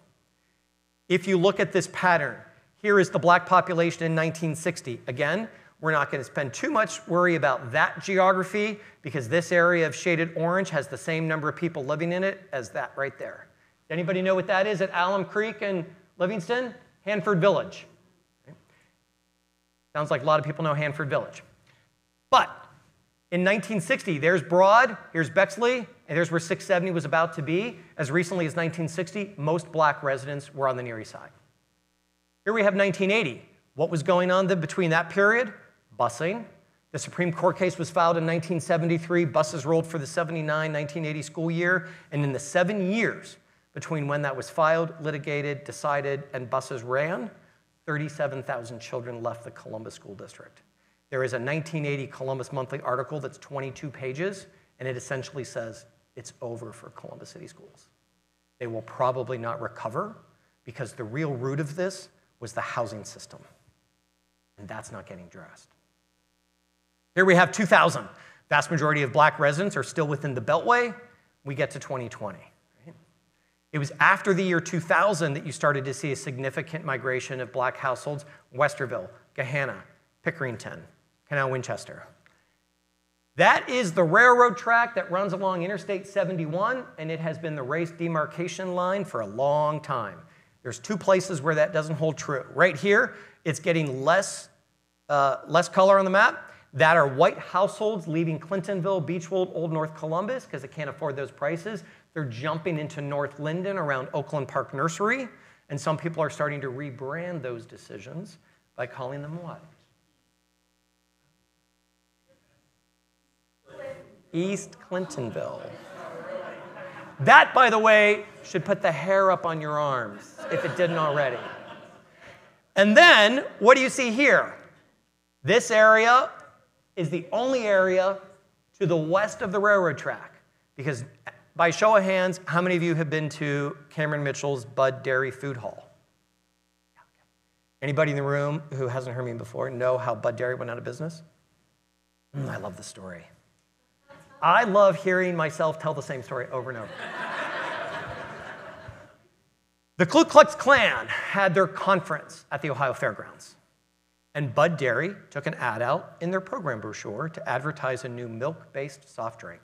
If you look at this pattern, here is the black population in 1960. Again, we're not going to spend too much worry about that geography because this area of shaded orange has the same number of people living in it as that right there. Anybody know what that is at Alum Creek and Livingston? Hanford Village. Sounds like a lot of people know Hanford Village. But in 1960, there's Broad, here's Bexley, and there's where 670 was about to be. As recently as 1960, most black residents were on the Near East Side. Here we have 1980. What was going on between that period? Busing. The Supreme Court case was filed in 1973. Buses rolled for the 79 1980 school year. And in the seven years between when that was filed, litigated, decided, and buses ran, 37,000 children left the Columbus School District. There is a 1980 Columbus Monthly article that's 22 pages, and it essentially says it's over for Columbus City Schools. They will probably not recover because the real root of this was the housing system, and that's not getting addressed. Here we have 2000. Vast majority of black residents are still within the Beltway. We get to 2020. It was after the year 2000 that you started to see a significant migration of black households, Westerville, Gahanna, Pickerington, Canal Winchester. That is the railroad track that runs along Interstate 71, and it has been the race demarcation line for a long time. There's two places where that doesn't hold true. Right here, it's getting less, uh, less color on the map. That are white households leaving Clintonville, Beechwold, Old North Columbus because they can't afford those prices. They're jumping into North Linden around Oakland Park Nursery. And some people are starting to rebrand those decisions by calling them what? East Clintonville. That, by the way, should put the hair up on your arms if it didn't already. And then, what do you see here? This area is the only area to the west of the railroad track. Because, by show of hands, how many of you have been to Cameron Mitchell's Budd Dairy Food Hall? Anybody in the room who hasn't heard me before know how Budd Dairy went out of business? Mm, I love the story. I love hearing myself tell the same story over and over. the Ku Klux Klan had their conference at the Ohio Fairgrounds. And Budd Dairy took an ad out in their program brochure to advertise a new milk based soft drink.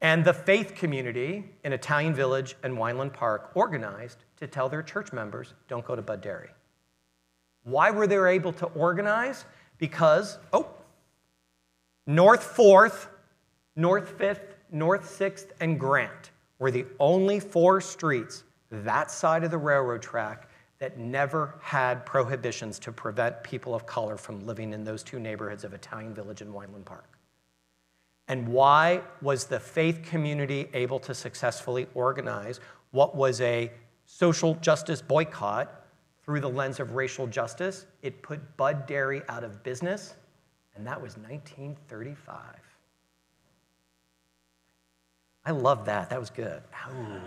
And the faith community in Italian Village and Weinland Park organized to tell their church members don't go to Budd Dairy. Why were they able to organize? Because, oh, North 4th, North 5th, North 6th, and Grant were the only four streets that side of the railroad track that never had prohibitions to prevent people of color from living in those two neighborhoods of Italian Village and Weinland Park. And why was the faith community able to successfully organize what was a social justice boycott through the lens of racial justice? It put Budd Dairy out of business, and that was 1935. I love that. That was good. Ooh.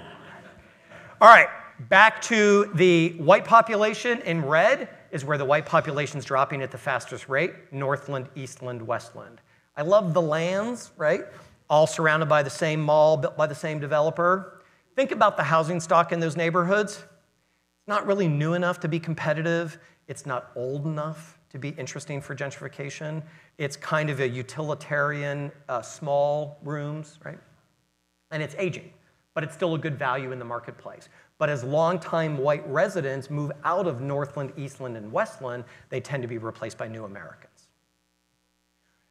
All right, back to the white population in red is where the white population is dropping at the fastest rate Northland, Eastland, Westland. I love the lands, right? All surrounded by the same mall, built by the same developer. Think about the housing stock in those neighborhoods. It's not really new enough to be competitive, it's not old enough to be interesting for gentrification. It's kind of a utilitarian, uh, small rooms, right? And it's aging, but it's still a good value in the marketplace. But as longtime white residents move out of Northland, Eastland, and Westland, they tend to be replaced by new Americans.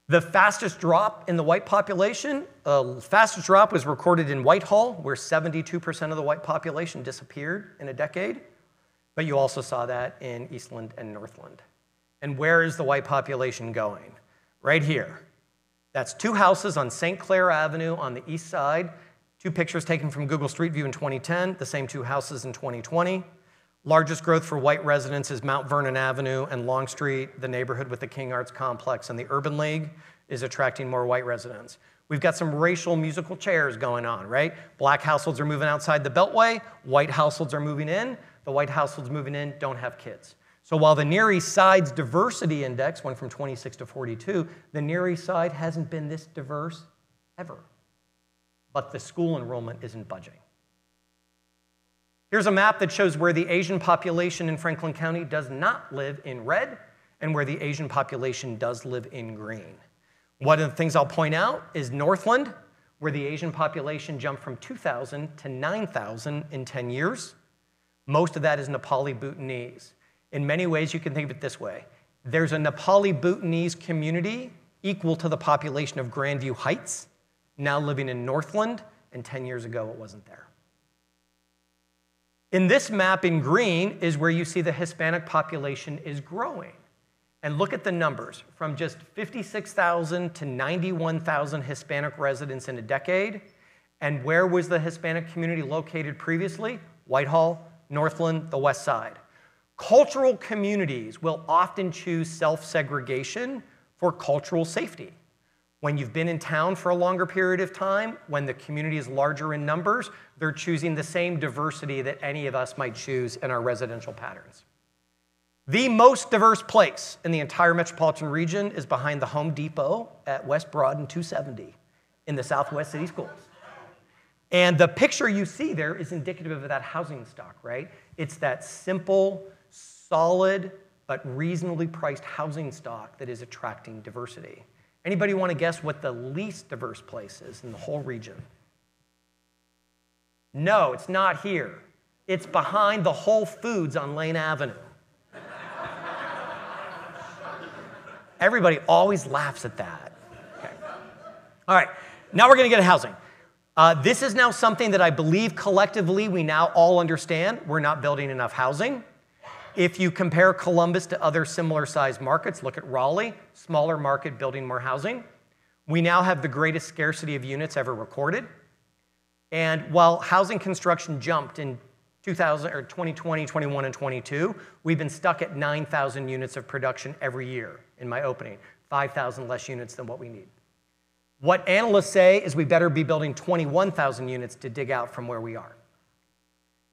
The fastest drop in the white population, uh, fastest drop was recorded in Whitehall, where 72% of the white population disappeared in a decade. But you also saw that in Eastland and Northland. And where is the white population going? Right here. That's two houses on St. Clair Avenue on the east side Two pictures taken from Google Street View in 2010, the same two houses in 2020. Largest growth for white residents is Mount Vernon Avenue and Long Street, the neighborhood with the King Arts Complex, and the Urban League is attracting more white residents. We've got some racial musical chairs going on, right? Black households are moving outside the Beltway, white households are moving in. The white households moving in don't have kids. So while the Near East Side's diversity index went from 26 to 42, the Near East Side hasn't been this diverse ever but the school enrollment isn't budging. Here's a map that shows where the Asian population in Franklin County does not live in red and where the Asian population does live in green. One of the things I'll point out is Northland, where the Asian population jumped from 2,000 to 9,000 in 10 years. Most of that is Nepali Bhutanese. In many ways, you can think of it this way there's a Nepali Bhutanese community equal to the population of Grandview Heights now living in Northland, and 10 years ago it wasn't there. In this map in green is where you see the Hispanic population is growing. And look at the numbers from just 56,000 to 91,000 Hispanic residents in a decade. And where was the Hispanic community located previously? Whitehall, Northland, the West Side. Cultural communities will often choose self segregation for cultural safety. When you've been in town for a longer period of time, when the community is larger in numbers, they're choosing the same diversity that any of us might choose in our residential patterns. The most diverse place in the entire metropolitan region is behind the Home Depot at West Broad and 270 in the Southwest City Schools. And the picture you see there is indicative of that housing stock, right? It's that simple, solid, but reasonably priced housing stock that is attracting diversity. Anybody want to guess what the least diverse place is in the whole region? No, it's not here. It's behind the Whole Foods on Lane Avenue. Everybody always laughs at that. Okay. All right, now we're going to get to housing. Uh, this is now something that I believe collectively we now all understand. We're not building enough housing. If you compare Columbus to other similar sized markets, look at Raleigh, smaller market building more housing. We now have the greatest scarcity of units ever recorded. And while housing construction jumped in 2000 or 2020, 21, and 22, we've been stuck at 9,000 units of production every year in my opening, 5,000 less units than what we need. What analysts say is we better be building 21,000 units to dig out from where we are.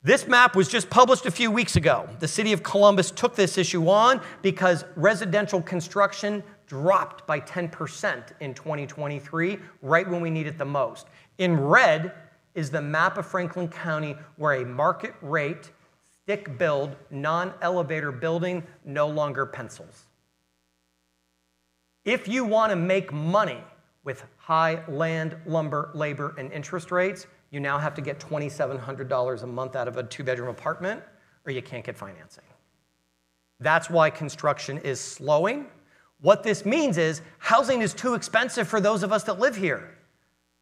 This map was just published a few weeks ago. The city of Columbus took this issue on because residential construction dropped by 10% in 2023, right when we need it the most. In red, is the map of Franklin County where a market rate, stick build, non elevator building no longer pencils. If you want to make money with high land, lumber, labor, and interest rates, you now have to get $2,700 a month out of a two bedroom apartment or you can't get financing. That's why construction is slowing. What this means is housing is too expensive for those of us that live here.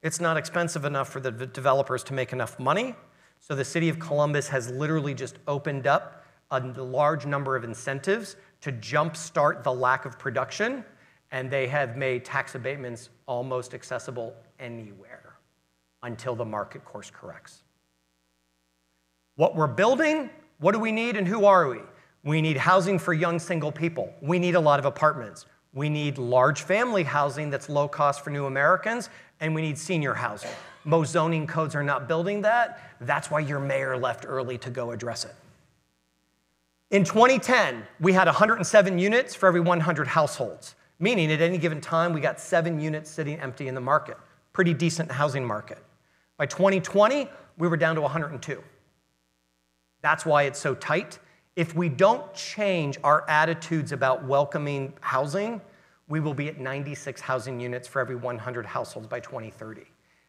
It's not expensive enough for the developers to make enough money. So the city of Columbus has literally just opened up a large number of incentives to jumpstart the lack of production, and they have made tax abatements almost accessible anywhere until the market course corrects. What we're building, what do we need, and who are we? We need housing for young single people. We need a lot of apartments. We need large family housing that's low cost for new Americans, and we need senior housing. Most zoning codes are not building that. That's why your mayor left early to go address it. In 2010, we had 107 units for every 100 households, meaning at any given time, we got seven units sitting empty in the market. Pretty decent housing market. By 2020, we were down to 102. That's why it's so tight. If we don't change our attitudes about welcoming housing, we will be at 96 housing units for every 100 households by 2030.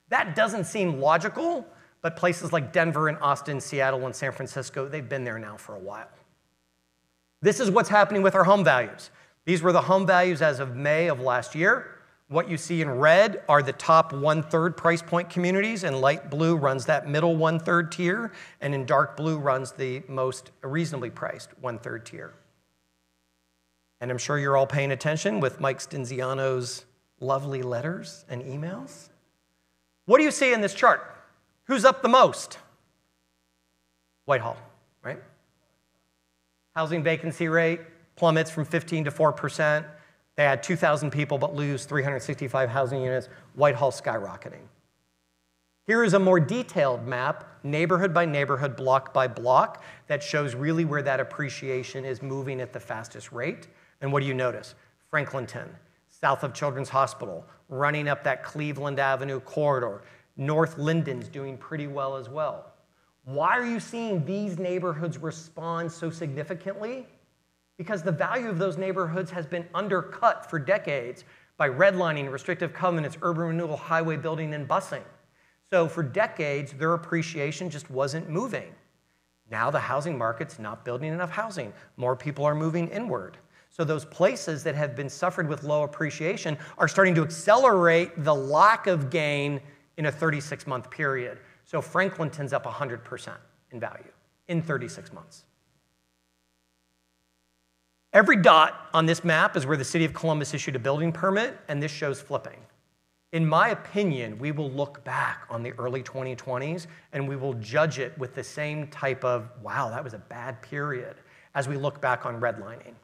That doesn't seem logical, but places like Denver and Austin, Seattle, and San Francisco, they've been there now for a while. This is what's happening with our home values. These were the home values as of May of last year. What you see in red are the top one third price point communities, and light blue runs that middle one third tier, and in dark blue runs the most reasonably priced one third tier. And I'm sure you're all paying attention with Mike Stinziano's lovely letters and emails. What do you see in this chart? Who's up the most? Whitehall, right? Housing vacancy rate plummets from 15 to 4%. They add 2,000 people but lose 365 housing units. Whitehall skyrocketing. Here is a more detailed map, neighborhood by neighborhood, block by block, that shows really where that appreciation is moving at the fastest rate. And what do you notice? Franklinton, south of Children's Hospital, running up that Cleveland Avenue corridor. North Linden's doing pretty well as well. Why are you seeing these neighborhoods respond so significantly? Because the value of those neighborhoods has been undercut for decades by redlining, restrictive covenants, urban renewal, highway building, and busing. So for decades, their appreciation just wasn't moving. Now the housing market's not building enough housing. More people are moving inward. So those places that have been suffered with low appreciation are starting to accelerate the lack of gain in a 36 month period. So Franklinton's up 100% in value in 36 months. Every dot on this map is where the city of Columbus issued a building permit, and this shows flipping. In my opinion, we will look back on the early 2020s and we will judge it with the same type of, wow, that was a bad period, as we look back on redlining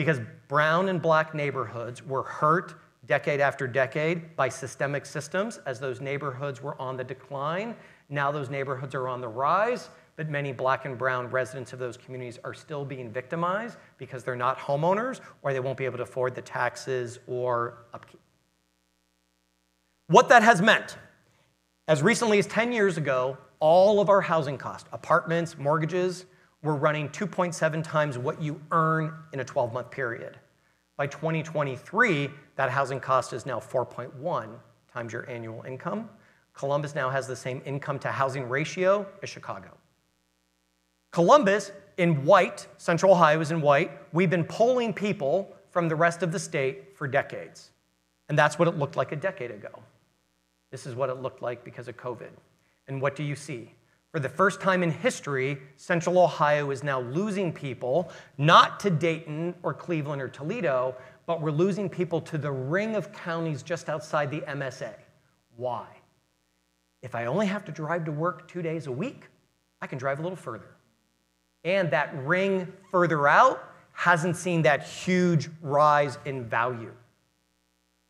because brown and black neighborhoods were hurt decade after decade by systemic systems as those neighborhoods were on the decline. Now those neighborhoods are on the rise, but many black and brown residents of those communities are still being victimized because they're not homeowners or they won't be able to afford the taxes or upkeep. What that has meant, as recently as 10 years ago, all of our housing costs, apartments, mortgages, we're running 2.7 times what you earn in a 12 month period. By 2023, that housing cost is now 4.1 times your annual income. Columbus now has the same income to housing ratio as Chicago. Columbus, in white, Central Ohio is in white, we've been polling people from the rest of the state for decades. And that's what it looked like a decade ago. This is what it looked like because of COVID. And what do you see? For the first time in history, Central Ohio is now losing people, not to Dayton or Cleveland or Toledo, but we're losing people to the ring of counties just outside the MSA. Why? If I only have to drive to work two days a week, I can drive a little further. And that ring further out hasn't seen that huge rise in value.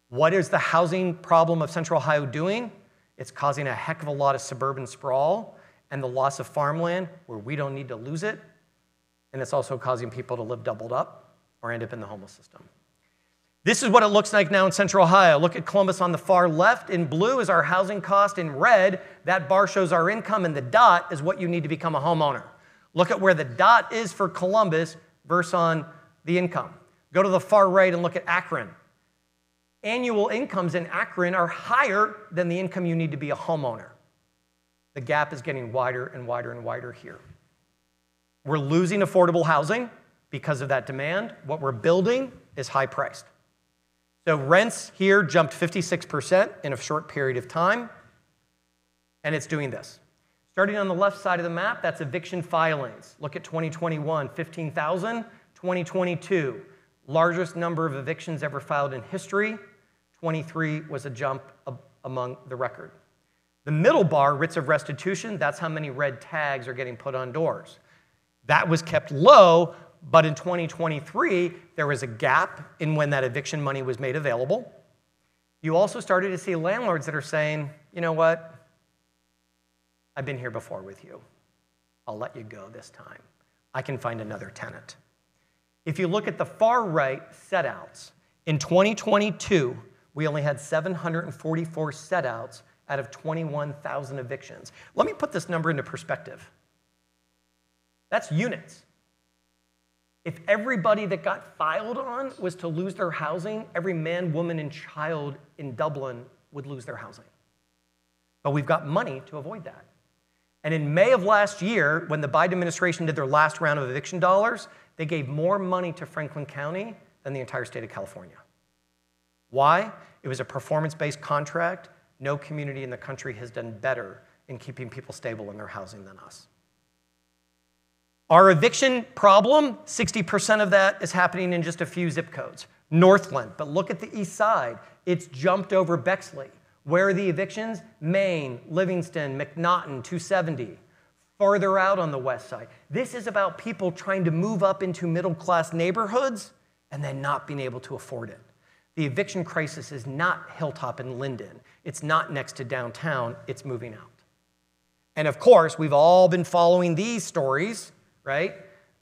What is the housing problem of Central Ohio doing? It's causing a heck of a lot of suburban sprawl and the loss of farmland where we don't need to lose it. And it's also causing people to live doubled up or end up in the homeless system. This is what it looks like now in Central Ohio. Look at Columbus on the far left. In blue is our housing cost. In red, that bar shows our income, and the dot is what you need to become a homeowner. Look at where the dot is for Columbus versus on the income. Go to the far right and look at Akron. Annual incomes in Akron are higher than the income you need to be a homeowner the gap is getting wider and wider and wider here. We're losing affordable housing because of that demand. What we're building is high priced. So rents here jumped 56% in a short period of time, and it's doing this. Starting on the left side of the map, that's eviction filings. Look at 2021, 15,000. 2022, largest number of evictions ever filed in history. 23 was a jump among the record. The middle bar, writs of restitution, that's how many red tags are getting put on doors. That was kept low, but in 2023, there was a gap in when that eviction money was made available. You also started to see landlords that are saying, you know what? I've been here before with you. I'll let you go this time. I can find another tenant. If you look at the far right setouts, in 2022, we only had 744 setouts out of 21,000 evictions. Let me put this number into perspective. That's units. If everybody that got filed on was to lose their housing, every man, woman, and child in Dublin would lose their housing. But we've got money to avoid that. And in May of last year, when the Biden administration did their last round of eviction dollars, they gave more money to Franklin County than the entire state of California. Why? It was a performance based contract no community in the country has done better in keeping people stable in their housing than us. Our eviction problem, 60% of that is happening in just a few zip codes. Northland, but look at the east side. It's jumped over Bexley. Where are the evictions? Main, Livingston, McNaughton, 270. Farther out on the west side. This is about people trying to move up into middle class neighborhoods and then not being able to afford it. The eviction crisis is not Hilltop and Linden. It's not next to downtown, it's moving out. And of course, we've all been following these stories, right?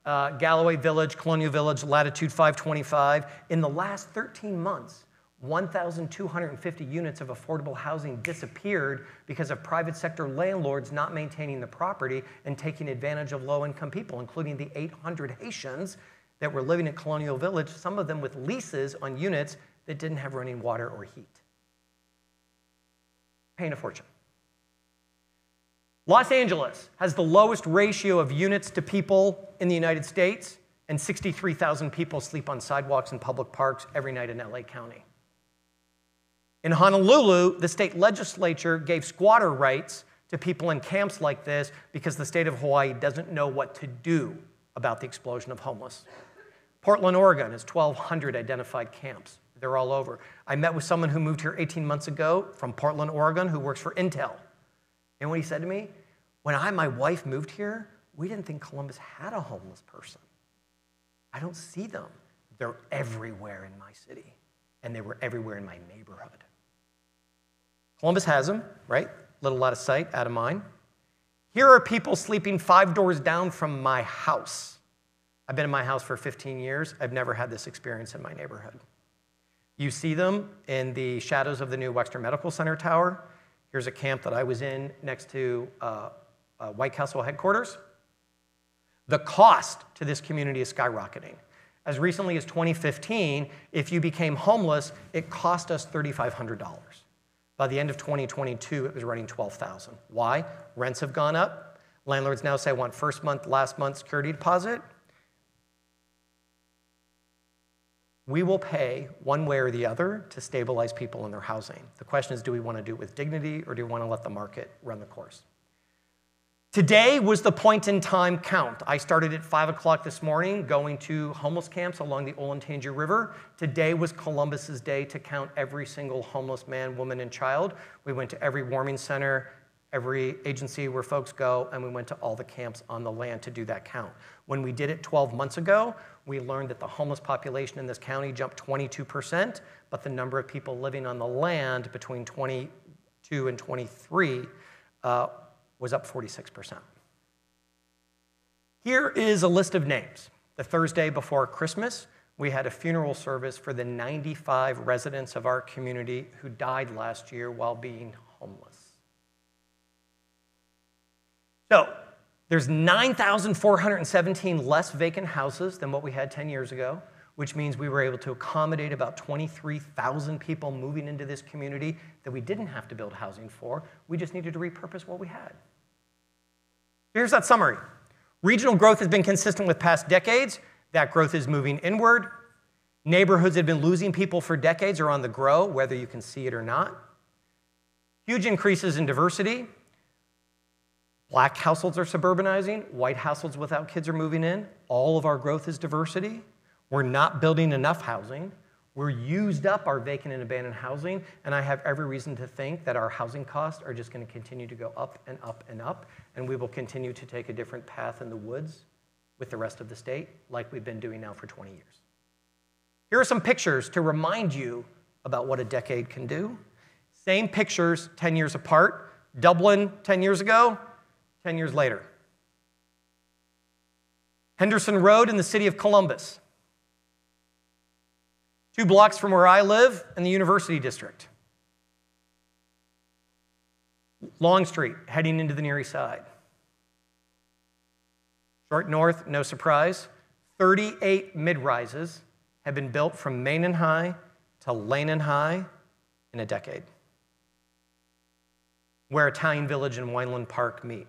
Uh, Galloway Village, Colonial Village, Latitude 525. In the last 13 months, 1,250 units of affordable housing disappeared because of private sector landlords not maintaining the property and taking advantage of low income people, including the 800 Haitians that were living at Colonial Village, some of them with leases on units that didn't have running water or heat. Paying a fortune. Los Angeles has the lowest ratio of units to people in the United States, and 63,000 people sleep on sidewalks and public parks every night in LA County. In Honolulu, the state legislature gave squatter rights to people in camps like this because the state of Hawaii doesn't know what to do about the explosion of homeless. Portland, Oregon has 1,200 identified camps. They're all over. I met with someone who moved here 18 months ago from Portland, Oregon, who works for Intel. And what he said to me, when I and my wife moved here, we didn't think Columbus had a homeless person. I don't see them. They're everywhere in my city, and they were everywhere in my neighborhood. Columbus has them, right? Little out of sight, out of mind. Here are people sleeping five doors down from my house. I've been in my house for 15 years. I've never had this experience in my neighborhood. You see them in the shadows of the new Wexner Medical Center tower. Here's a camp that I was in next to uh, uh, White Castle headquarters. The cost to this community is skyrocketing. As recently as 2015, if you became homeless, it cost us $3,500. By the end of 2022, it was running 12,000. Why? Rents have gone up. Landlords now say I want first month, last month security deposit. We will pay one way or the other to stabilize people in their housing. The question is do we want to do it with dignity or do we want to let the market run the course? Today was the point in time count. I started at 5 o'clock this morning going to homeless camps along the Olentangy River. Today was Columbus's day to count every single homeless man, woman, and child. We went to every warming center, every agency where folks go, and we went to all the camps on the land to do that count. When we did it 12 months ago, we learned that the homeless population in this county jumped 22%, but the number of people living on the land between 22 and 23 uh, was up 46%. Here is a list of names. The Thursday before Christmas, we had a funeral service for the 95 residents of our community who died last year while being homeless. So, there's 9,417 less vacant houses than what we had 10 years ago, which means we were able to accommodate about 23,000 people moving into this community that we didn't have to build housing for. We just needed to repurpose what we had. Here's that summary. Regional growth has been consistent with past decades. That growth is moving inward. Neighborhoods that have been losing people for decades are on the grow, whether you can see it or not. Huge increases in diversity. Black households are suburbanizing, white households without kids are moving in. All of our growth is diversity. We're not building enough housing. We're used up our vacant and abandoned housing, and I have every reason to think that our housing costs are just going to continue to go up and up and up, and we will continue to take a different path in the woods with the rest of the state, like we've been doing now for 20 years. Here are some pictures to remind you about what a decade can do. Same pictures 10 years apart. Dublin 10 years ago, 10 years later. Henderson Road in the city of Columbus. Two blocks from where I live in the University District. Long Street, heading into the Near East Side. Short north, no surprise, 38 mid rises have been built from Main and High to Lane and High in a decade, where Italian Village and Weinland Park meet.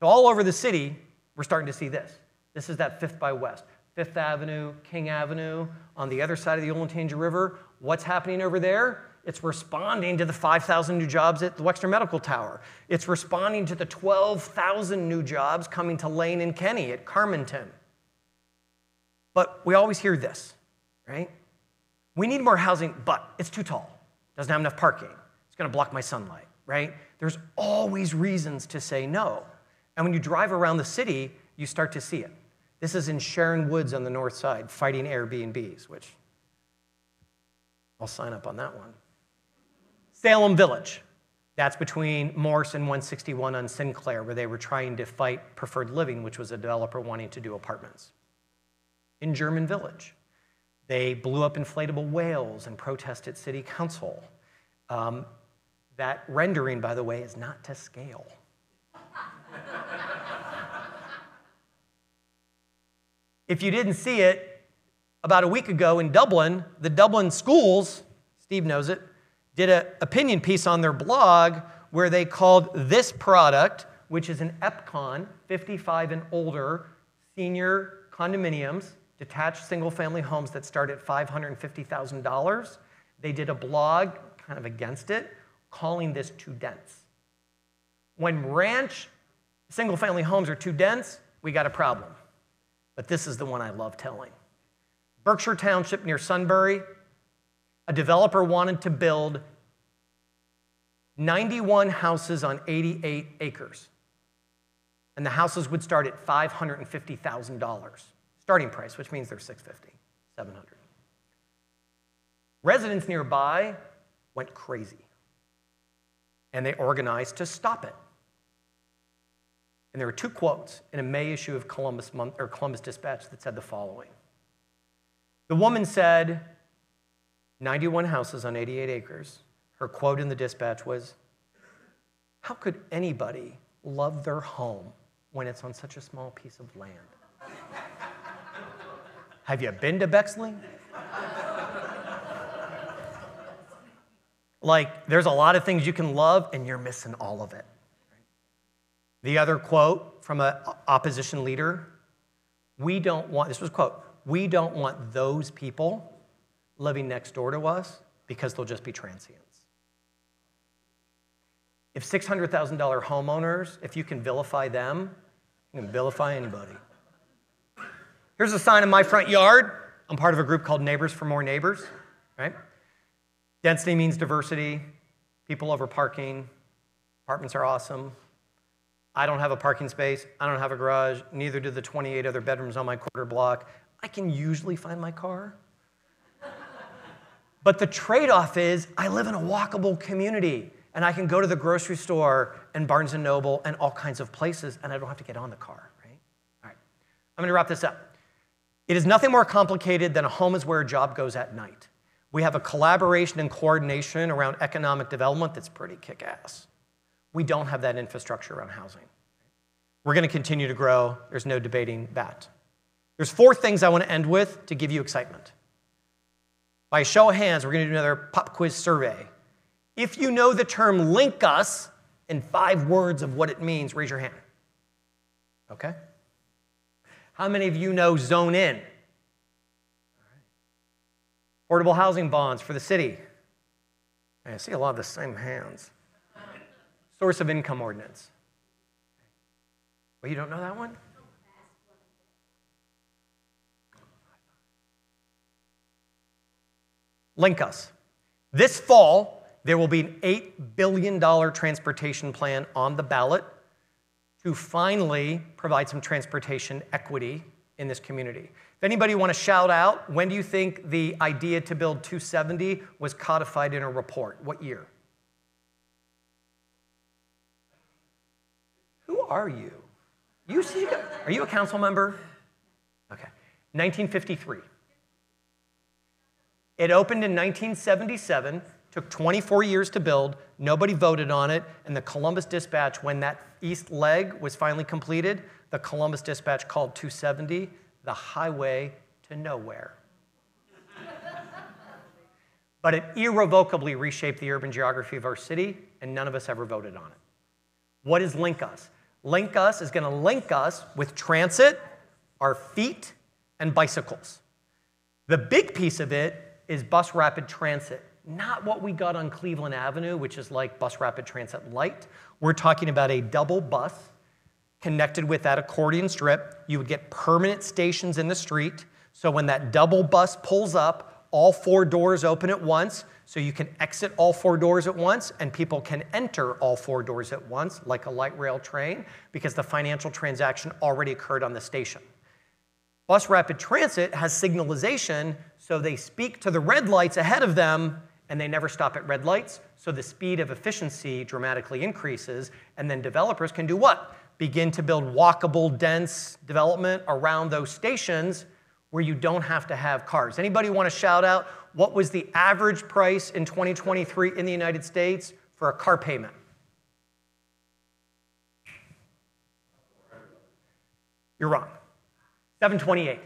So all over the city, we're starting to see this. This is that Fifth by West. Fifth Avenue, King Avenue, on the other side of the Olentangy River. What's happening over there? It's responding to the 5,000 new jobs at the Wexner Medical Tower. It's responding to the 12,000 new jobs coming to Lane and Kenny at Carmenton. But we always hear this, right? We need more housing, but it's too tall. Doesn't have enough parking. It's going to block my sunlight, right? There's always reasons to say no. And when you drive around the city, you start to see it. This is in Sharon Woods on the north side, fighting Airbnbs, which I'll sign up on that one. Salem Village. That's between Morse and 161 on Sinclair, where they were trying to fight Preferred Living, which was a developer wanting to do apartments. In German Village, they blew up inflatable whales and protested city council. Um, that rendering, by the way, is not to scale. If you didn't see it, about a week ago in Dublin, the Dublin schools, Steve knows it, did an opinion piece on their blog where they called this product, which is an EPCON, 55 and older, senior condominiums, detached single family homes that start at $550,000. They did a blog kind of against it, calling this too dense. When ranch single family homes are too dense, we got a problem. But this is the one I love telling. Berkshire Township near Sunbury, a developer wanted to build 91 houses on 88 acres. And the houses would start at $550,000 starting price, which means they're 650, 700. Residents nearby went crazy. And they organized to stop it. And there were two quotes in a May issue of Columbus, Month, or Columbus Dispatch that said the following The woman said, 91 houses on 88 acres. Her quote in the dispatch was, How could anybody love their home when it's on such a small piece of land? [laughs] Have you been to Bexley? like, there's a lot of things you can love, and you're missing all of it. The other quote from an opposition leader we don't want, this was quote, we don't want those people living next door to us because they'll just be transients. If $600,000 homeowners, if you can vilify them, you can vilify anybody. Here's a sign in my front yard. I'm part of a group called Neighbors for More Neighbors, right? Density means diversity, people over parking, apartments are awesome. I don't have a parking space, I don't have a garage, neither do the 28 other bedrooms on my quarter block. I can usually find my car. but the trade off is I live in a walkable community and I can go to the grocery store and Barnes and Noble and all kinds of places and I don't have to get on the car, right? All right. I'm going to wrap this up. It is nothing more complicated than a home is where a job goes at night. We have a collaboration and coordination around economic development that's pretty kick ass. We don't have that infrastructure around housing. We're going to continue to grow. There's no debating that. There's four things I want to end with to give you excitement. By show of hands, we're going to do another pop quiz survey. If you know the term link us in five words of what it means, raise your hand. Okay? How many of you know zone in? Affordable housing bonds for the city. I see a lot of the same hands. Source of income ordinance. Well, you don't know that one? Link us. This fall, there will be an $8 billion transportation plan on the ballot to finally provide some transportation equity in this community. If anybody want to shout out, when do you think the idea to build 270 was codified in a report? What year? Are you? You see, are you a council member? Okay. 1953. It opened in 1977 Took 24 years to build, nobody voted on it, and the Columbus Dispatch, when that east leg was finally completed, the Columbus Dispatch called 270 the highway to nowhere. but it irrevocably reshaped the urban geography of our city, and none of us ever voted on it. What is Link Us? Link Us is going to link us with transit, our feet, and bicycles. The big piece of it is bus rapid transit not what we got on Cleveland Avenue, which is like Bus Rapid Transit Light. We're talking about a double bus connected with that accordion strip. You would get permanent stations in the street. So when that double bus pulls up, all four doors open at once. So you can exit all four doors at once and people can enter all four doors at once, like a light rail train, because the financial transaction already occurred on the station. Bus Rapid Transit has signalization, so they speak to the red lights ahead of them and they never stop at red lights, so the speed of efficiency dramatically increases, and then developers can do what? Begin to build walkable, dense development around those stations where you don't have to have cars. Anybody want to shout out what was the average price in 2023 in the United States for a car payment? You're wrong. 728.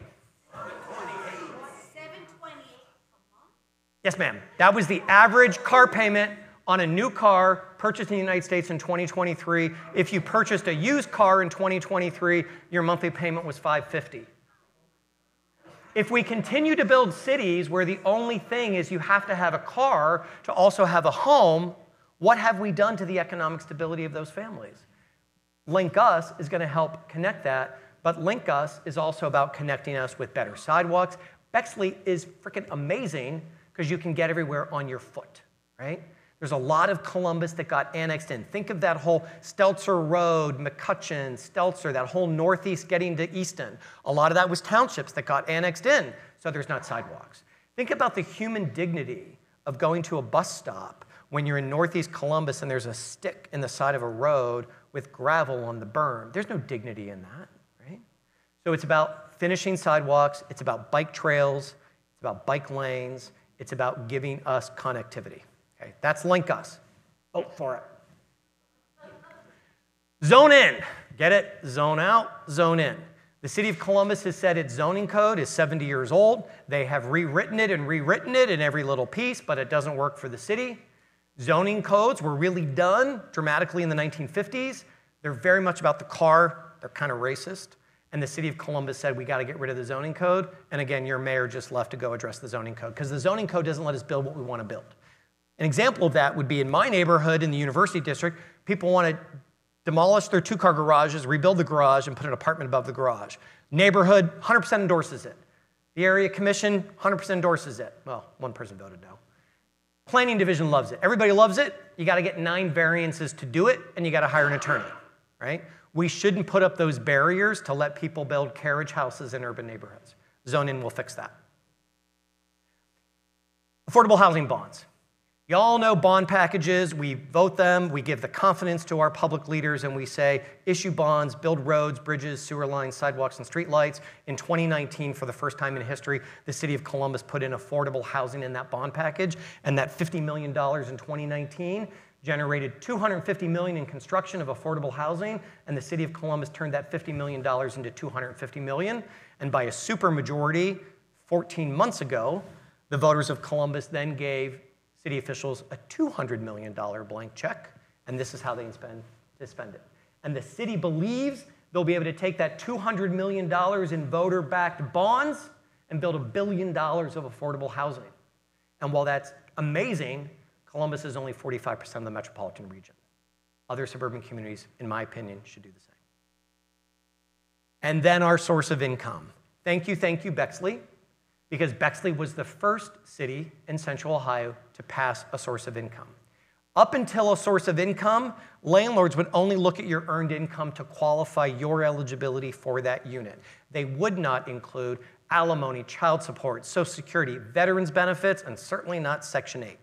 Yes, ma'am. That was the average car payment on a new car purchased in the United States in 2023. If you purchased a used car in 2023, your monthly payment was 550. If we continue to build cities where the only thing is you have to have a car to also have a home, what have we done to the economic stability of those families? Link Us is going to help connect that, but Link Us is also about connecting us with better sidewalks. Bexley is freaking amazing because you can get everywhere on your foot, right? There's a lot of Columbus that got annexed in. Think of that whole Stelzer Road, McCutcheon, Stelzer, that whole northeast getting to Easton. A lot of that was townships that got annexed in, so there's not sidewalks. Think about the human dignity of going to a bus stop when you're in northeast Columbus and there's a stick in the side of a road with gravel on the berm. There's no dignity in that, right? So it's about finishing sidewalks, it's about bike trails, it's about bike lanes, it's about giving us connectivity. Okay, that's Link Us. Vote for it. Zone in. Get it? Zone out, zone in. The city of Columbus has said its zoning code is 70 years old. They have rewritten it and rewritten it in every little piece, but it doesn't work for the city. Zoning codes were really done dramatically in the 1950s. They're very much about the car, they're kind of racist. And the city of Columbus said, we got to get rid of the zoning code. And again, your mayor just left to go address the zoning code because the zoning code doesn't let us build what we want to build. An example of that would be in my neighborhood in the university district, people want to demolish their two car garages, rebuild the garage, and put an apartment above the garage. Neighborhood 100% endorses it. The area commission 100% endorses it. Well, one person voted no. Planning division loves it. Everybody loves it. You got to get nine variances to do it, and you got to hire an attorney, right? We shouldn't put up those barriers to let people build carriage houses in urban neighborhoods. Zoning will fix that. Affordable housing bonds. Y'all know bond packages. We vote them, we give the confidence to our public leaders, and we say issue bonds, build roads, bridges, sewer lines, sidewalks, and streetlights. In 2019, for the first time in history, the city of Columbus put in affordable housing in that bond package, and that $50 million in 2019 generated 250 million in construction of affordable housing, and the city of Columbus turned that 50 million dollars into 250 million. And by a supermajority, 14 months ago, the voters of Columbus then gave city officials a $200 million blank check, and this is how they spend, to spend it. And the city believes they'll be able to take that $200 million in voter backed bonds and build a billion dollars of affordable housing. And while that's amazing, Columbus is only 45% of the metropolitan region. Other suburban communities, in my opinion, should do the same. And then our source of income. Thank you, thank you, Bexley because Bexley was the first city in central Ohio to pass a source of income. Up until a source of income, landlords would only look at your earned income to qualify your eligibility for that unit. They would not include alimony, child support, Social Security, veterans benefits, and certainly not Section 8.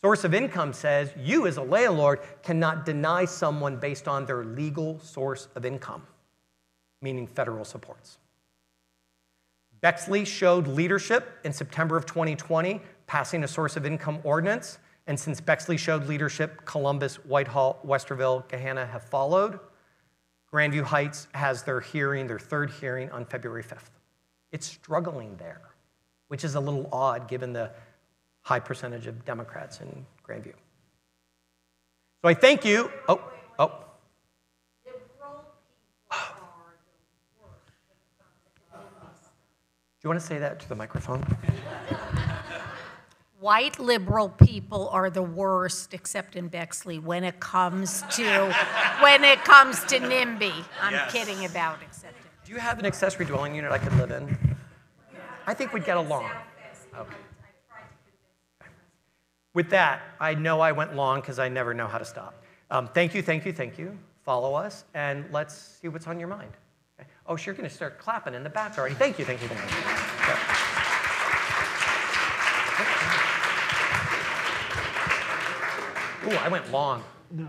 Source of income says you, as a landlord, cannot deny someone based on their legal source of income, meaning federal supports. Bexley showed leadership in September of 2020, passing a source of income ordinance. And since Bexley showed leadership, Columbus, Whitehall, Westerville, Gahanna have followed. Grandview Heights has their hearing, their third hearing on February 5th. It's struggling there, which is a little odd given the high percentage of Democrats in Grandview. So I thank you. Oh, oh. Do you want to say that to the microphone? White liberal people are the worst, except in Bexley, when it comes to [laughs] when it comes to NIMBY. I'm yes. kidding about except. Do you have an accessory dwelling unit I could live in? I think we'd get along. Okay. With that, I know I went long because I never know how to stop. Um, thank you, thank you, thank you. Follow us, and let's see what's on your mind. Oh, you're going to start clapping in the back already. Thank you, thank you, thank you. Ooh, I went long. No.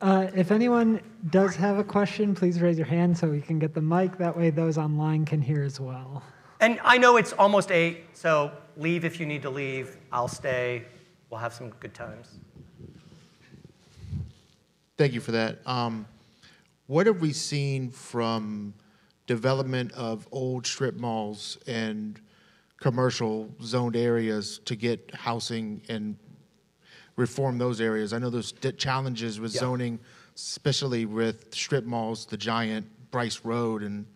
Uh, if anyone does have a question, please raise your hand so we can get the mic. That way, those online can hear as well. And I know it's almost eight, so leave if you need to leave. I'll stay. We'll have some good times. Thank you for that. Um, what have we seen from development of old strip malls and commercial zoned areas to get housing and reform those areas. I know there's challenges with yeah. zoning, especially with strip malls, the giant Bryce Road and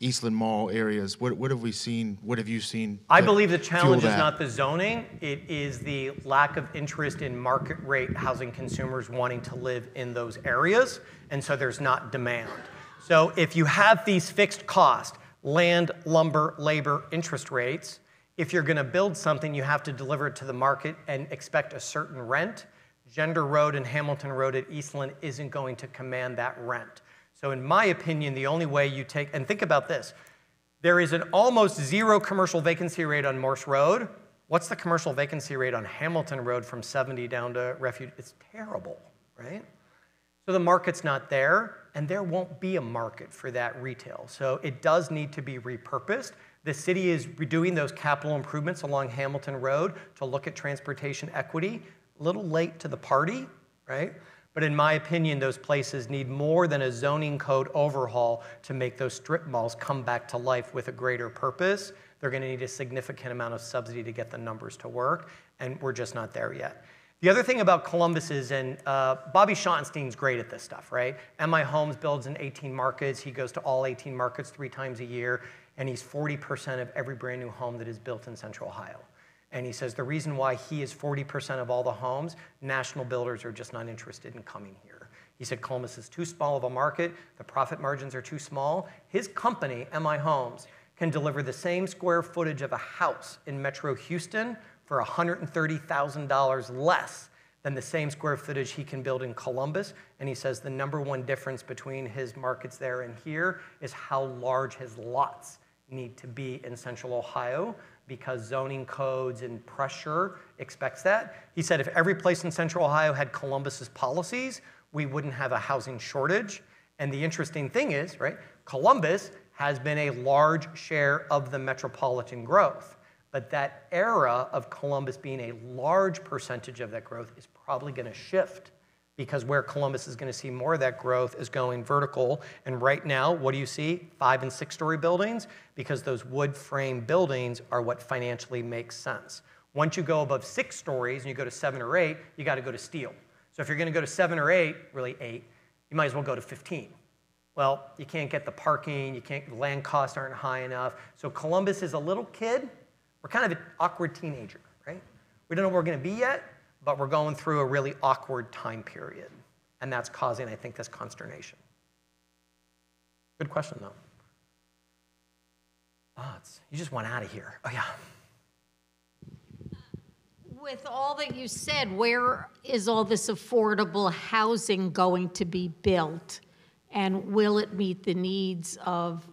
Eastland Mall areas. What, what have we seen? What have you seen? I believe the challenge is not the zoning, it is the lack of interest in market rate housing consumers wanting to live in those areas, and so there's not demand. So if you have these fixed costs, land, lumber, labor, interest rates, if you're going to build something, you have to deliver it to the market and expect a certain rent. Gender Road and Hamilton Road at Eastland isn't going to command that rent. So, in my opinion, the only way you take, and think about this there is an almost zero commercial vacancy rate on Morse Road. What's the commercial vacancy rate on Hamilton Road from 70 down to Refuge? It's terrible, right? So the market's not there, and there won't be a market for that retail. So it does need to be repurposed. The city is doing those capital improvements along Hamilton Road to look at transportation equity. A little late to the party, right? But in my opinion, those places need more than a zoning code overhaul to make those strip malls come back to life with a greater purpose. They're going to need a significant amount of subsidy to get the numbers to work, and we're just not there yet. The other thing about Columbus is, and uh, Bobby Schottenstein's great at this stuff, right? MI Homes builds in 18 markets. He goes to all 18 markets three times a year, and he's 40% of every brand new home that is built in Central Ohio. And he says the reason why he is 40% of all the homes, national builders are just not interested in coming here. He said Columbus is too small of a market, the profit margins are too small. His company, MI Homes, can deliver the same square footage of a house in Metro Houston for $130,000 less than the same square footage he can build in Columbus. And he says the number one difference between his markets there and here is how large his lots need to be in central Ohio because zoning codes and pressure expects that. He said if every place in central Ohio had Columbus's policies, we wouldn't have a housing shortage. And the interesting thing is, right, Columbus has been a large share of the metropolitan growth. But that era of Columbus being a large percentage of that growth is probably going to shift because where Columbus is going to see more of that growth is going vertical. And right now, what do you see? Five and six story buildings, because those wood frame buildings are what financially makes sense. Once you go above six stories and you go to seven or eight, you got to go to steel. So if you're going to go to seven or eight, really eight, you might as well go to 15. Well, you can't get the parking, you can't, land costs aren't high enough. So Columbus is a little kid. We're kind of an awkward teenager, right? We don't know where we're going to be yet, but we're going through a really awkward time period. And that's causing, I think, this consternation. Good question, though. Oh, you just went out of here. Oh, yeah. With all that you said, where is all this affordable housing going to be built? And will it meet the needs of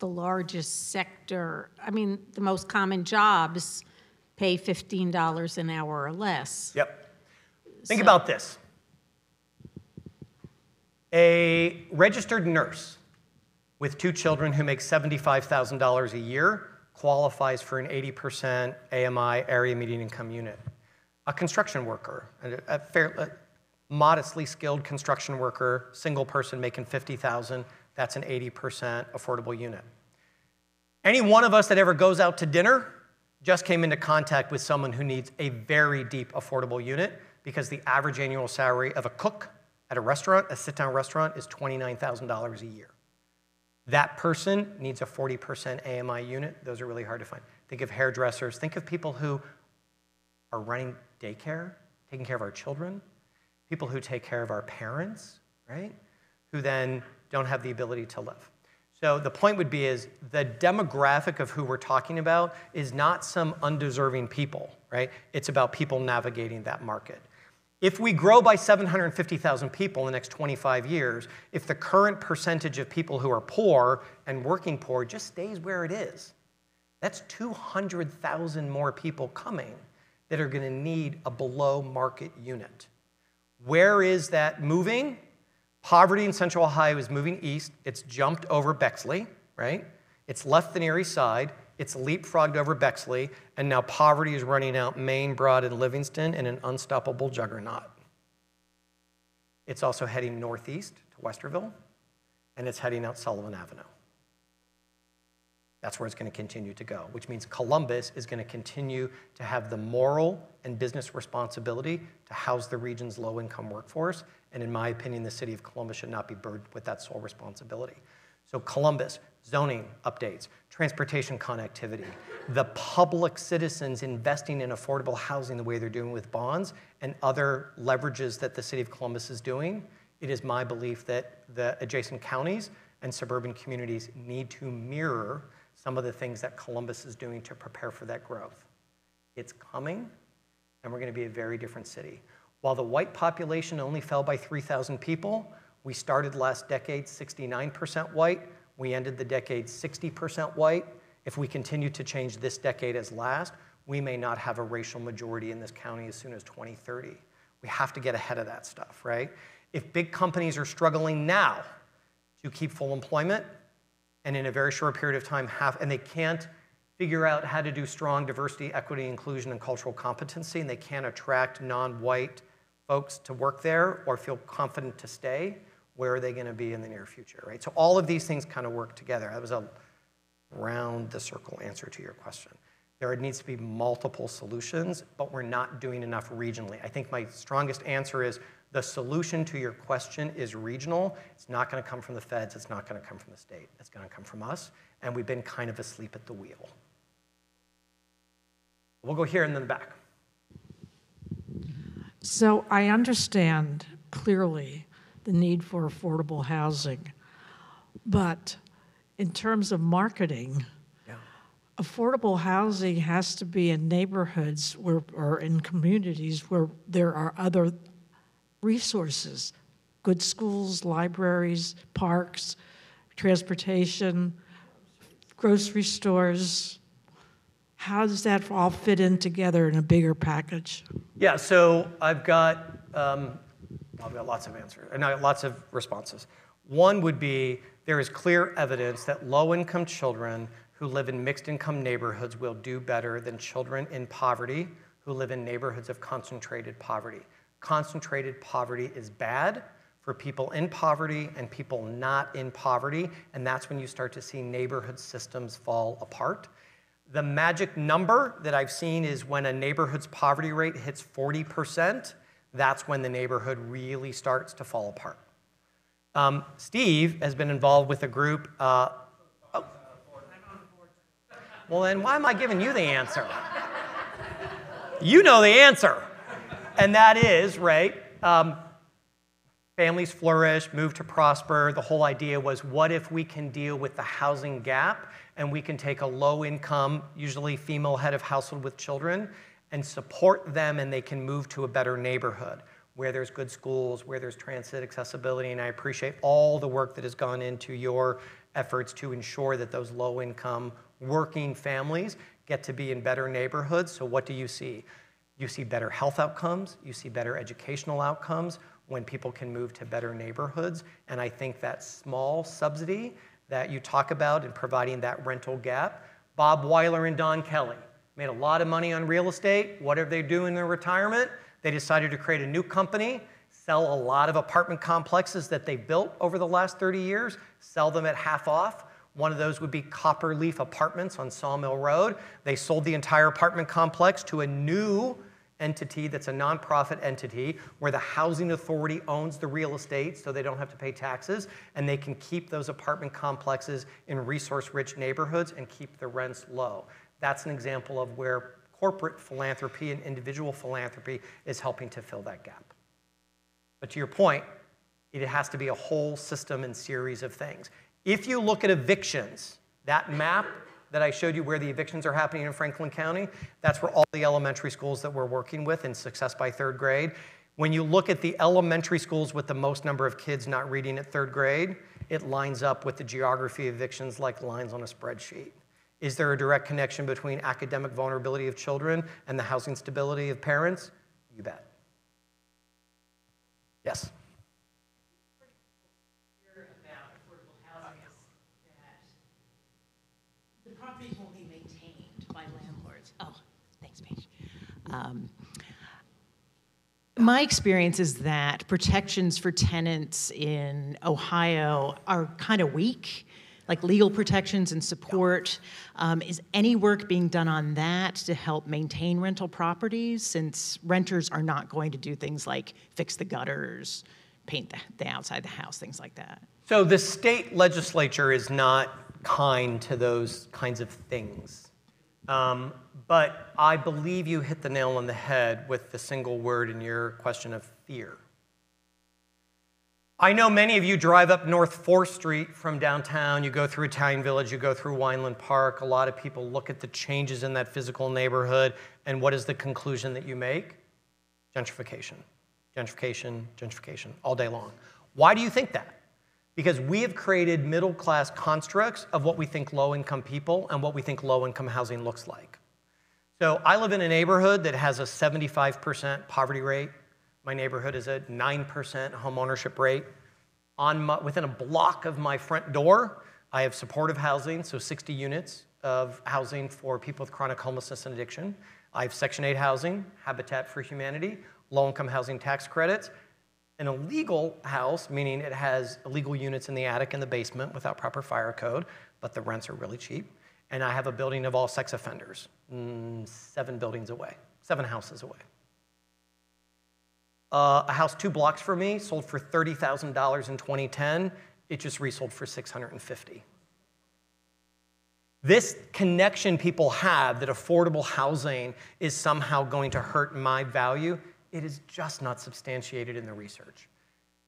the largest sector? I mean, the most common jobs pay $15 an hour or less. Yep. Think so, about this a registered nurse with two children who makes $75,000 a year qualifies for an 80% AMI area median income unit. A construction worker, a, fair, a modestly skilled construction worker, single person making 50,000, that's an 80% affordable unit. Any one of us that ever goes out to dinner just came into contact with someone who needs a very deep affordable unit because the average annual salary of a cook at a restaurant, a sit down restaurant, is $29,000 a year. That person needs a 40% AMI unit. Those are really hard to find. Think of hairdressers. Think of people who are running daycare, taking care of our children, people who take care of our parents, right? Who then don't have the ability to live. So the point would be is the demographic of who we're talking about is not some undeserving people, right? It's about people navigating that market. If we grow by 750,000 people in the next 25 years, if the current percentage of people who are poor and working poor just stays where it is, that's 200,000 more people coming that are going to need a below market unit. Where is that moving? Poverty in central Ohio is moving east. It's jumped over Bexley, right? It's left the Near East Side. It's leapfrogged over Bexley. And now poverty is running out Main, Broad, and Livingston in an unstoppable juggernaut. It's also heading northeast to Westerville, and it's heading out Sullivant Avenue. That's where it's going to continue to go, which means Columbus is going to continue to have the moral and business responsibility to house the region's low income workforce. And in my opinion, the city of Columbus should not be burdened with that sole responsibility. So, Columbus, zoning updates, transportation connectivity, the public citizens investing in affordable housing the way they're doing with bonds, and other leverages that the city of Columbus is doing. It is my belief that the adjacent counties and suburban communities need to mirror some of the things that Columbus is doing to prepare for that growth. It's coming, and we're going to be a very different city. While the white population only fell by 3,000 people, we started last decade 69% white. We ended the decade 60% white. If we continue to change this decade as last, we may not have a racial majority in this county as soon as 2030. We have to get ahead of that stuff, right? If big companies are struggling now to keep full employment, and in a very short period of time have, and they can't figure out how to do strong diversity, equity, inclusion, and cultural competency, and they can't attract non-white folks to work there or feel confident to stay, where are they going to be in the near future, right? So all of these things kind of work together. That was a round the circle answer to your question. There needs to be multiple solutions, but we're not doing enough regionally. I think my strongest answer is the solution to your question is regional. It's not going to come from the feds. It's not going to come from the state. It's going to come from us. And we've been kind of asleep at the wheel. We'll go here and then back. So I understand clearly the need for affordable housing, but in terms of marketing, Yeah. affordable housing has to be in neighborhoods where, or in communities where there are other resources good schools, libraries, parks, transportation, grocery stores. How does that all fit in together in a bigger package? Yeah, so I've got, um, I've got lots of answers, and I got lots of responses. One would be there is clear evidence that low income children who live in mixed income neighborhoods will do better than children in poverty who live in neighborhoods of concentrated poverty. Concentrated poverty is bad for people in poverty and people not in poverty, and that's when you start to see neighborhood systems fall apart. The magic number that I've seen is when a neighborhood's poverty rate hits 40%, that's when the neighborhood really starts to fall apart. Um, Steve has been involved with a group. Uh, oh. Well, then why am I giving you the answer? you know the answer. And that is, right? Um, families flourish, move to prosper. The whole idea was what if we can deal with the housing gap and we can take a low income, usually female head of household with children, and support them and they can move to a better neighborhood where there's good schools, where there's transit accessibility. And I appreciate all the work that has gone into your efforts to ensure that those low income working families get to be in better neighborhoods. So, what do you see? You see better health outcomes, you see better educational outcomes when people can move to better neighborhoods. And I think that small subsidy that you talk about in providing that rental gap, Bob Weiler and Don Kelly made a lot of money on real estate. What they doing in their retirement? They decided to create a new company, sell a lot of apartment complexes that they built over the last 30 years, sell them at half off. One of those would be Copperleaf Apartments on Sawmill Road. They sold the entire apartment complex to a new entity that's a nonprofit entity where the housing authority owns the real estate so they don't have to pay taxes and they can keep those apartment complexes in resource rich neighborhoods and keep the rents low. That's an example of where corporate philanthropy and individual philanthropy is helping to fill that gap. But to your point, it has to be a whole system and series of things. If you look at evictions, that map that I showed you where the evictions are happening in Franklin County, that's where all the elementary schools that we're working with in Success by Third Grade. When you look at the elementary schools with the most number of kids not reading at third grade, it lines up with the geography evictions like lines on a spreadsheet. Is there a direct connection between academic vulnerability of children and the housing stability of parents? You bet. Yes. The properties won't be maintained by landlords. Oh, thanks, Paige. Um, My experience is that protections for tenants in Ohio are kind of weak, like legal protections and support. Um, Is any work being done on that to help maintain rental properties, since renters are not going to do things like fix the gutters, paint the the outside of the house, things like that? So the state legislature is not kind to those kinds of things. Um, but I believe you hit the nail on the head with the single word in your question of fear. I know many of you drive up North 4th Street from downtown. You go through Italian Village, you go through Weinland Park. A lot of people look at the changes in that physical neighborhood, and what is the conclusion that you make? Gentrification, gentrification, gentrification, all day long. Why do you think that? Because we have created middle class constructs of what we think low income people and what we think low income housing looks like. So I live in a neighborhood that has a 75% poverty rate. My neighborhood is a 9% homeownership rate. On my, within a block of my front door, I have supportive housing, so 60 units of housing for people with chronic homelessness and addiction. I have Section 8 housing, Habitat for Humanity. low income housing tax credits. An illegal house, meaning it has illegal units in the attic and the basement without proper fire code, but the rents are really cheap. And I have a building of all sex offenders, mm, seven buildings away, seven houses away. Uh, a house two blocks from me sold for $30,000 in 2010. It just resold for 650. This connection people have that affordable housing is somehow going to hurt my value, it is just not substantiated in the research.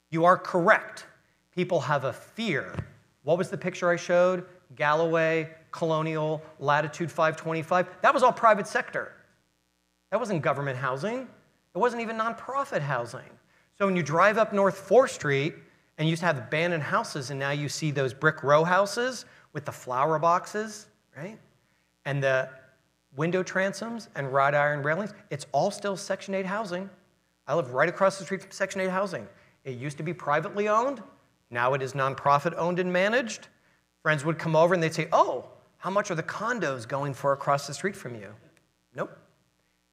You are correct. People have a fear. What was the picture I showed? Galloway, Colonial, Latitude 525. That was all private sector. That wasn't government housing. It wasn't even nonprofit housing. So when you drive up North 4th Street and you used to have abandoned houses, and now you see those brick row houses with the flower boxes, right? And the window transoms and wrought iron railings, it's all still Section 8 housing. I live right across the street from Section 8 housing. It used to be privately owned, now it is nonprofit owned and managed. Friends would come over and they'd say, Oh, how much are the condos going for across the street from you? Nope.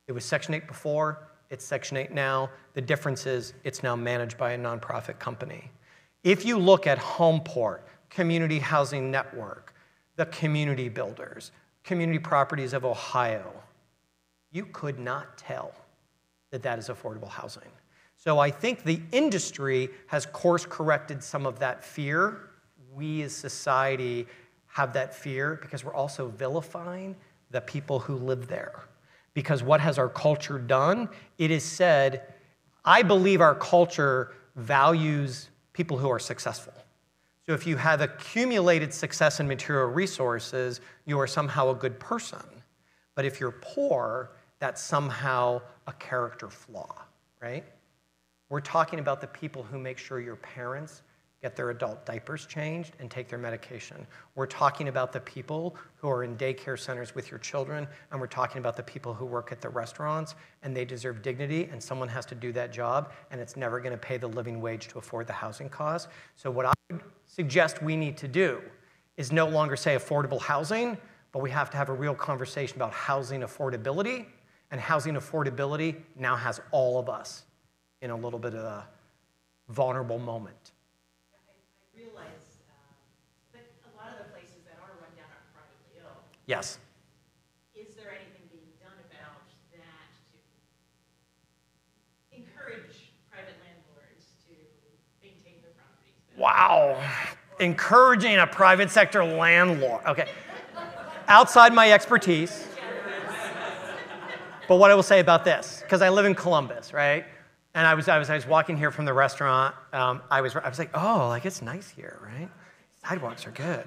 It was Section 8 before, it's Section 8 now. The difference is it's now managed by a nonprofit company. If you look at Homeport, Community Housing Network, the community builders, community properties of Ohio, you could not tell that that is affordable housing. So I think the industry has course corrected some of that fear. We as society have that fear because we're also vilifying the people who live there. Because what has our culture done? It is said, I believe our culture values people who are successful. So if you have accumulated success and material resources, you are somehow a good person. But if you're poor, that's somehow a character flaw, right? We're talking about the people who make sure your parents get their adult diapers changed, and take their medication. We're talking about the people who are in daycare centers with your children, and we're talking about the people who work at the restaurants, and they deserve dignity, and someone has to do that job, and it's never gonna pay the living wage to afford the housing costs. So, what I would suggest we need to do is no longer say affordable housing, but we have to have a real conversation about housing affordability, and housing affordability now has all of us in a little bit of a vulnerable moment. Yes. Is there anything being done about that to encourage private landlords to maintain their properties? better? Wow. Encouraging a private sector landlord. Okay. Outside my expertise. But what I will say about this, because I live in Columbus, right? And I was, I was, I was walking here from the restaurant. Um, I, was, I was like, oh, like it's nice here, right? Sidewalks are good.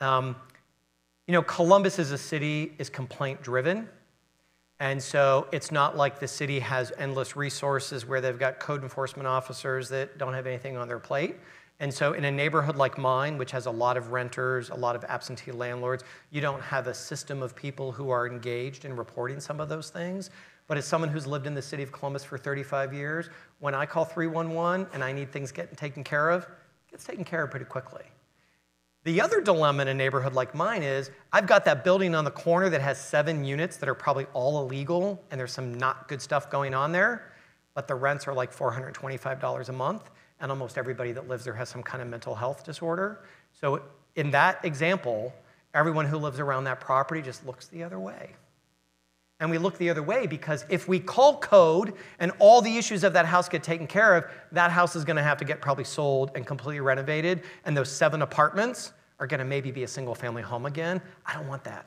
Um, you know, Columbus as a city is complaint driven. And so it's not like the city has endless resources where they've got code enforcement officers that don't have anything on their plate. And so, in a neighborhood like mine, which has a lot of renters, a lot of absentee landlords, you don't have a system of people who are engaged in reporting some of those things. But as someone who's lived in the city of Columbus for 35 years, when I call 311 and I need things getting taken care of, it gets taken care of pretty quickly. The other dilemma in a neighborhood like mine is I've got that building on the corner that has seven units that are probably all illegal, and there's some not good stuff going on there, but the rents are like $425 a month, and almost everybody that lives there has some kind of mental health disorder. So, in that example, everyone who lives around that property just looks the other way. And we look the other way because if we call code and all the issues of that house get taken care of, that house is going to have to get probably sold and completely renovated. And those seven apartments are going to maybe be a single family home again. I don't want that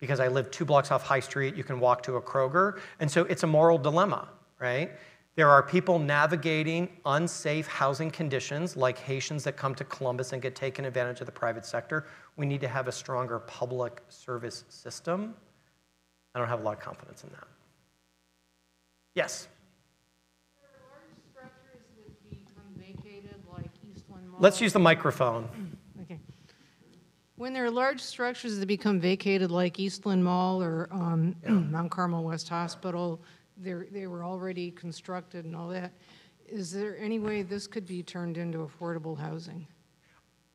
because I live two blocks off High Street. You can walk to a Kroger. And so it's a moral dilemma, right? There are people navigating unsafe housing conditions, like Haitians that come to Columbus and get taken advantage of the private sector. We need to have a stronger public service system I don't have a lot of confidence in that. Yes? Let's use the microphone. [clears throat] Okay. When there are large structures that become vacated, like Eastland Mall or um, [clears throat] Mount Carmel West Hospital, they're, they were already constructed and all that. Is there any way this could be turned into affordable housing?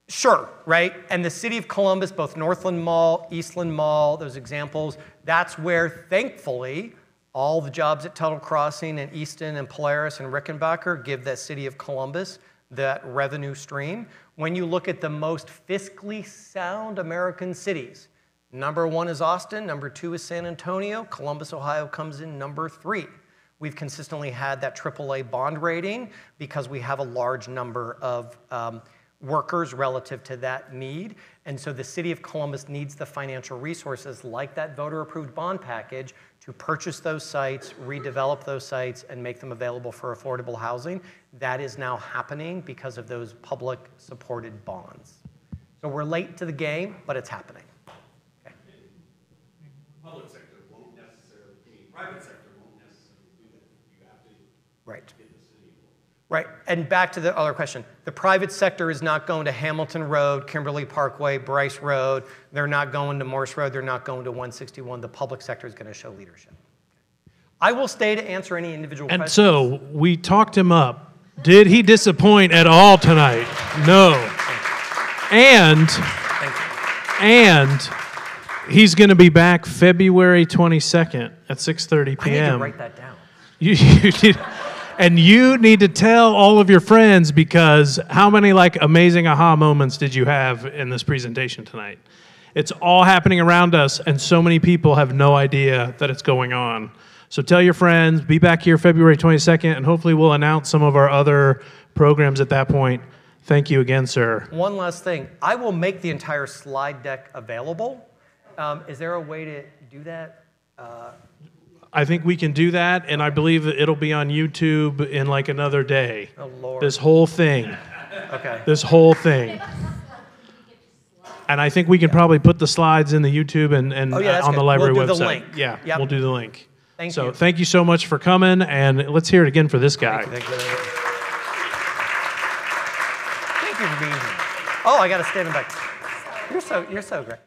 Sure, right? And the city of Columbus, both Northland Mall, Eastland Mall, those examples, that's where thankfully All the jobs at Tuttle Crossing and Easton and Polaris and Rickenbacker give that city of Columbus that revenue stream. When you look at the most fiscally sound American cities, number one is Austin, number two is San Antonio, Columbus, Ohio comes in number three. We've consistently had that AAA bond rating because we have a large number of um, workers relative to that need. And so the city of Columbus needs the financial resources like that voter approved bond package to purchase those sites, redevelop those sites, and make them available for affordable housing. That is now happening because of those public supported bonds. So we're late to the game, but it's happening. Okay. Public sector won't necessarily, I mean, private sector won't necessarily do that. You have to Right. get the city involved. Right, and back to the other question. The private sector is not going to Hamilton Road, Kimberly Parkway, Brice Road. They're not going to Morse Road. They're not going to 161. The public sector is going to show leadership. I will stay to answer any individual And questions. so we talked him up. Did he disappoint at all tonight? No. And Thank you. and he's going to be back February 22nd at 6:30 p.m. I need to write that down. You, [laughs] you need, and you need to tell all of your friends because how many like amazing aha moments did you have in this presentation tonight? It's all happening around us, and so many people have no idea that it's going on. So tell your friends, be back here February 22nd, and hopefully we'll announce some of our other programs at that point. Thank you again, sir. One last thing. I will make the entire slide deck available. Um, is there a way to do that? I think we can do that, and I believe that it'll be on YouTube in like another day. Oh, Lord. This whole thing. Okay. this whole thing. And I think we can probably put the slides in the YouTube and, and Oh, yeah, uh, on the library We'll do website. the link. Yeah, Yep. we'll do the link. Thank so you. thank you so much for coming, and let's hear it again for this guy. Thank you. Thank you for being here. Oh, I got to stand back. You're so, you're so great.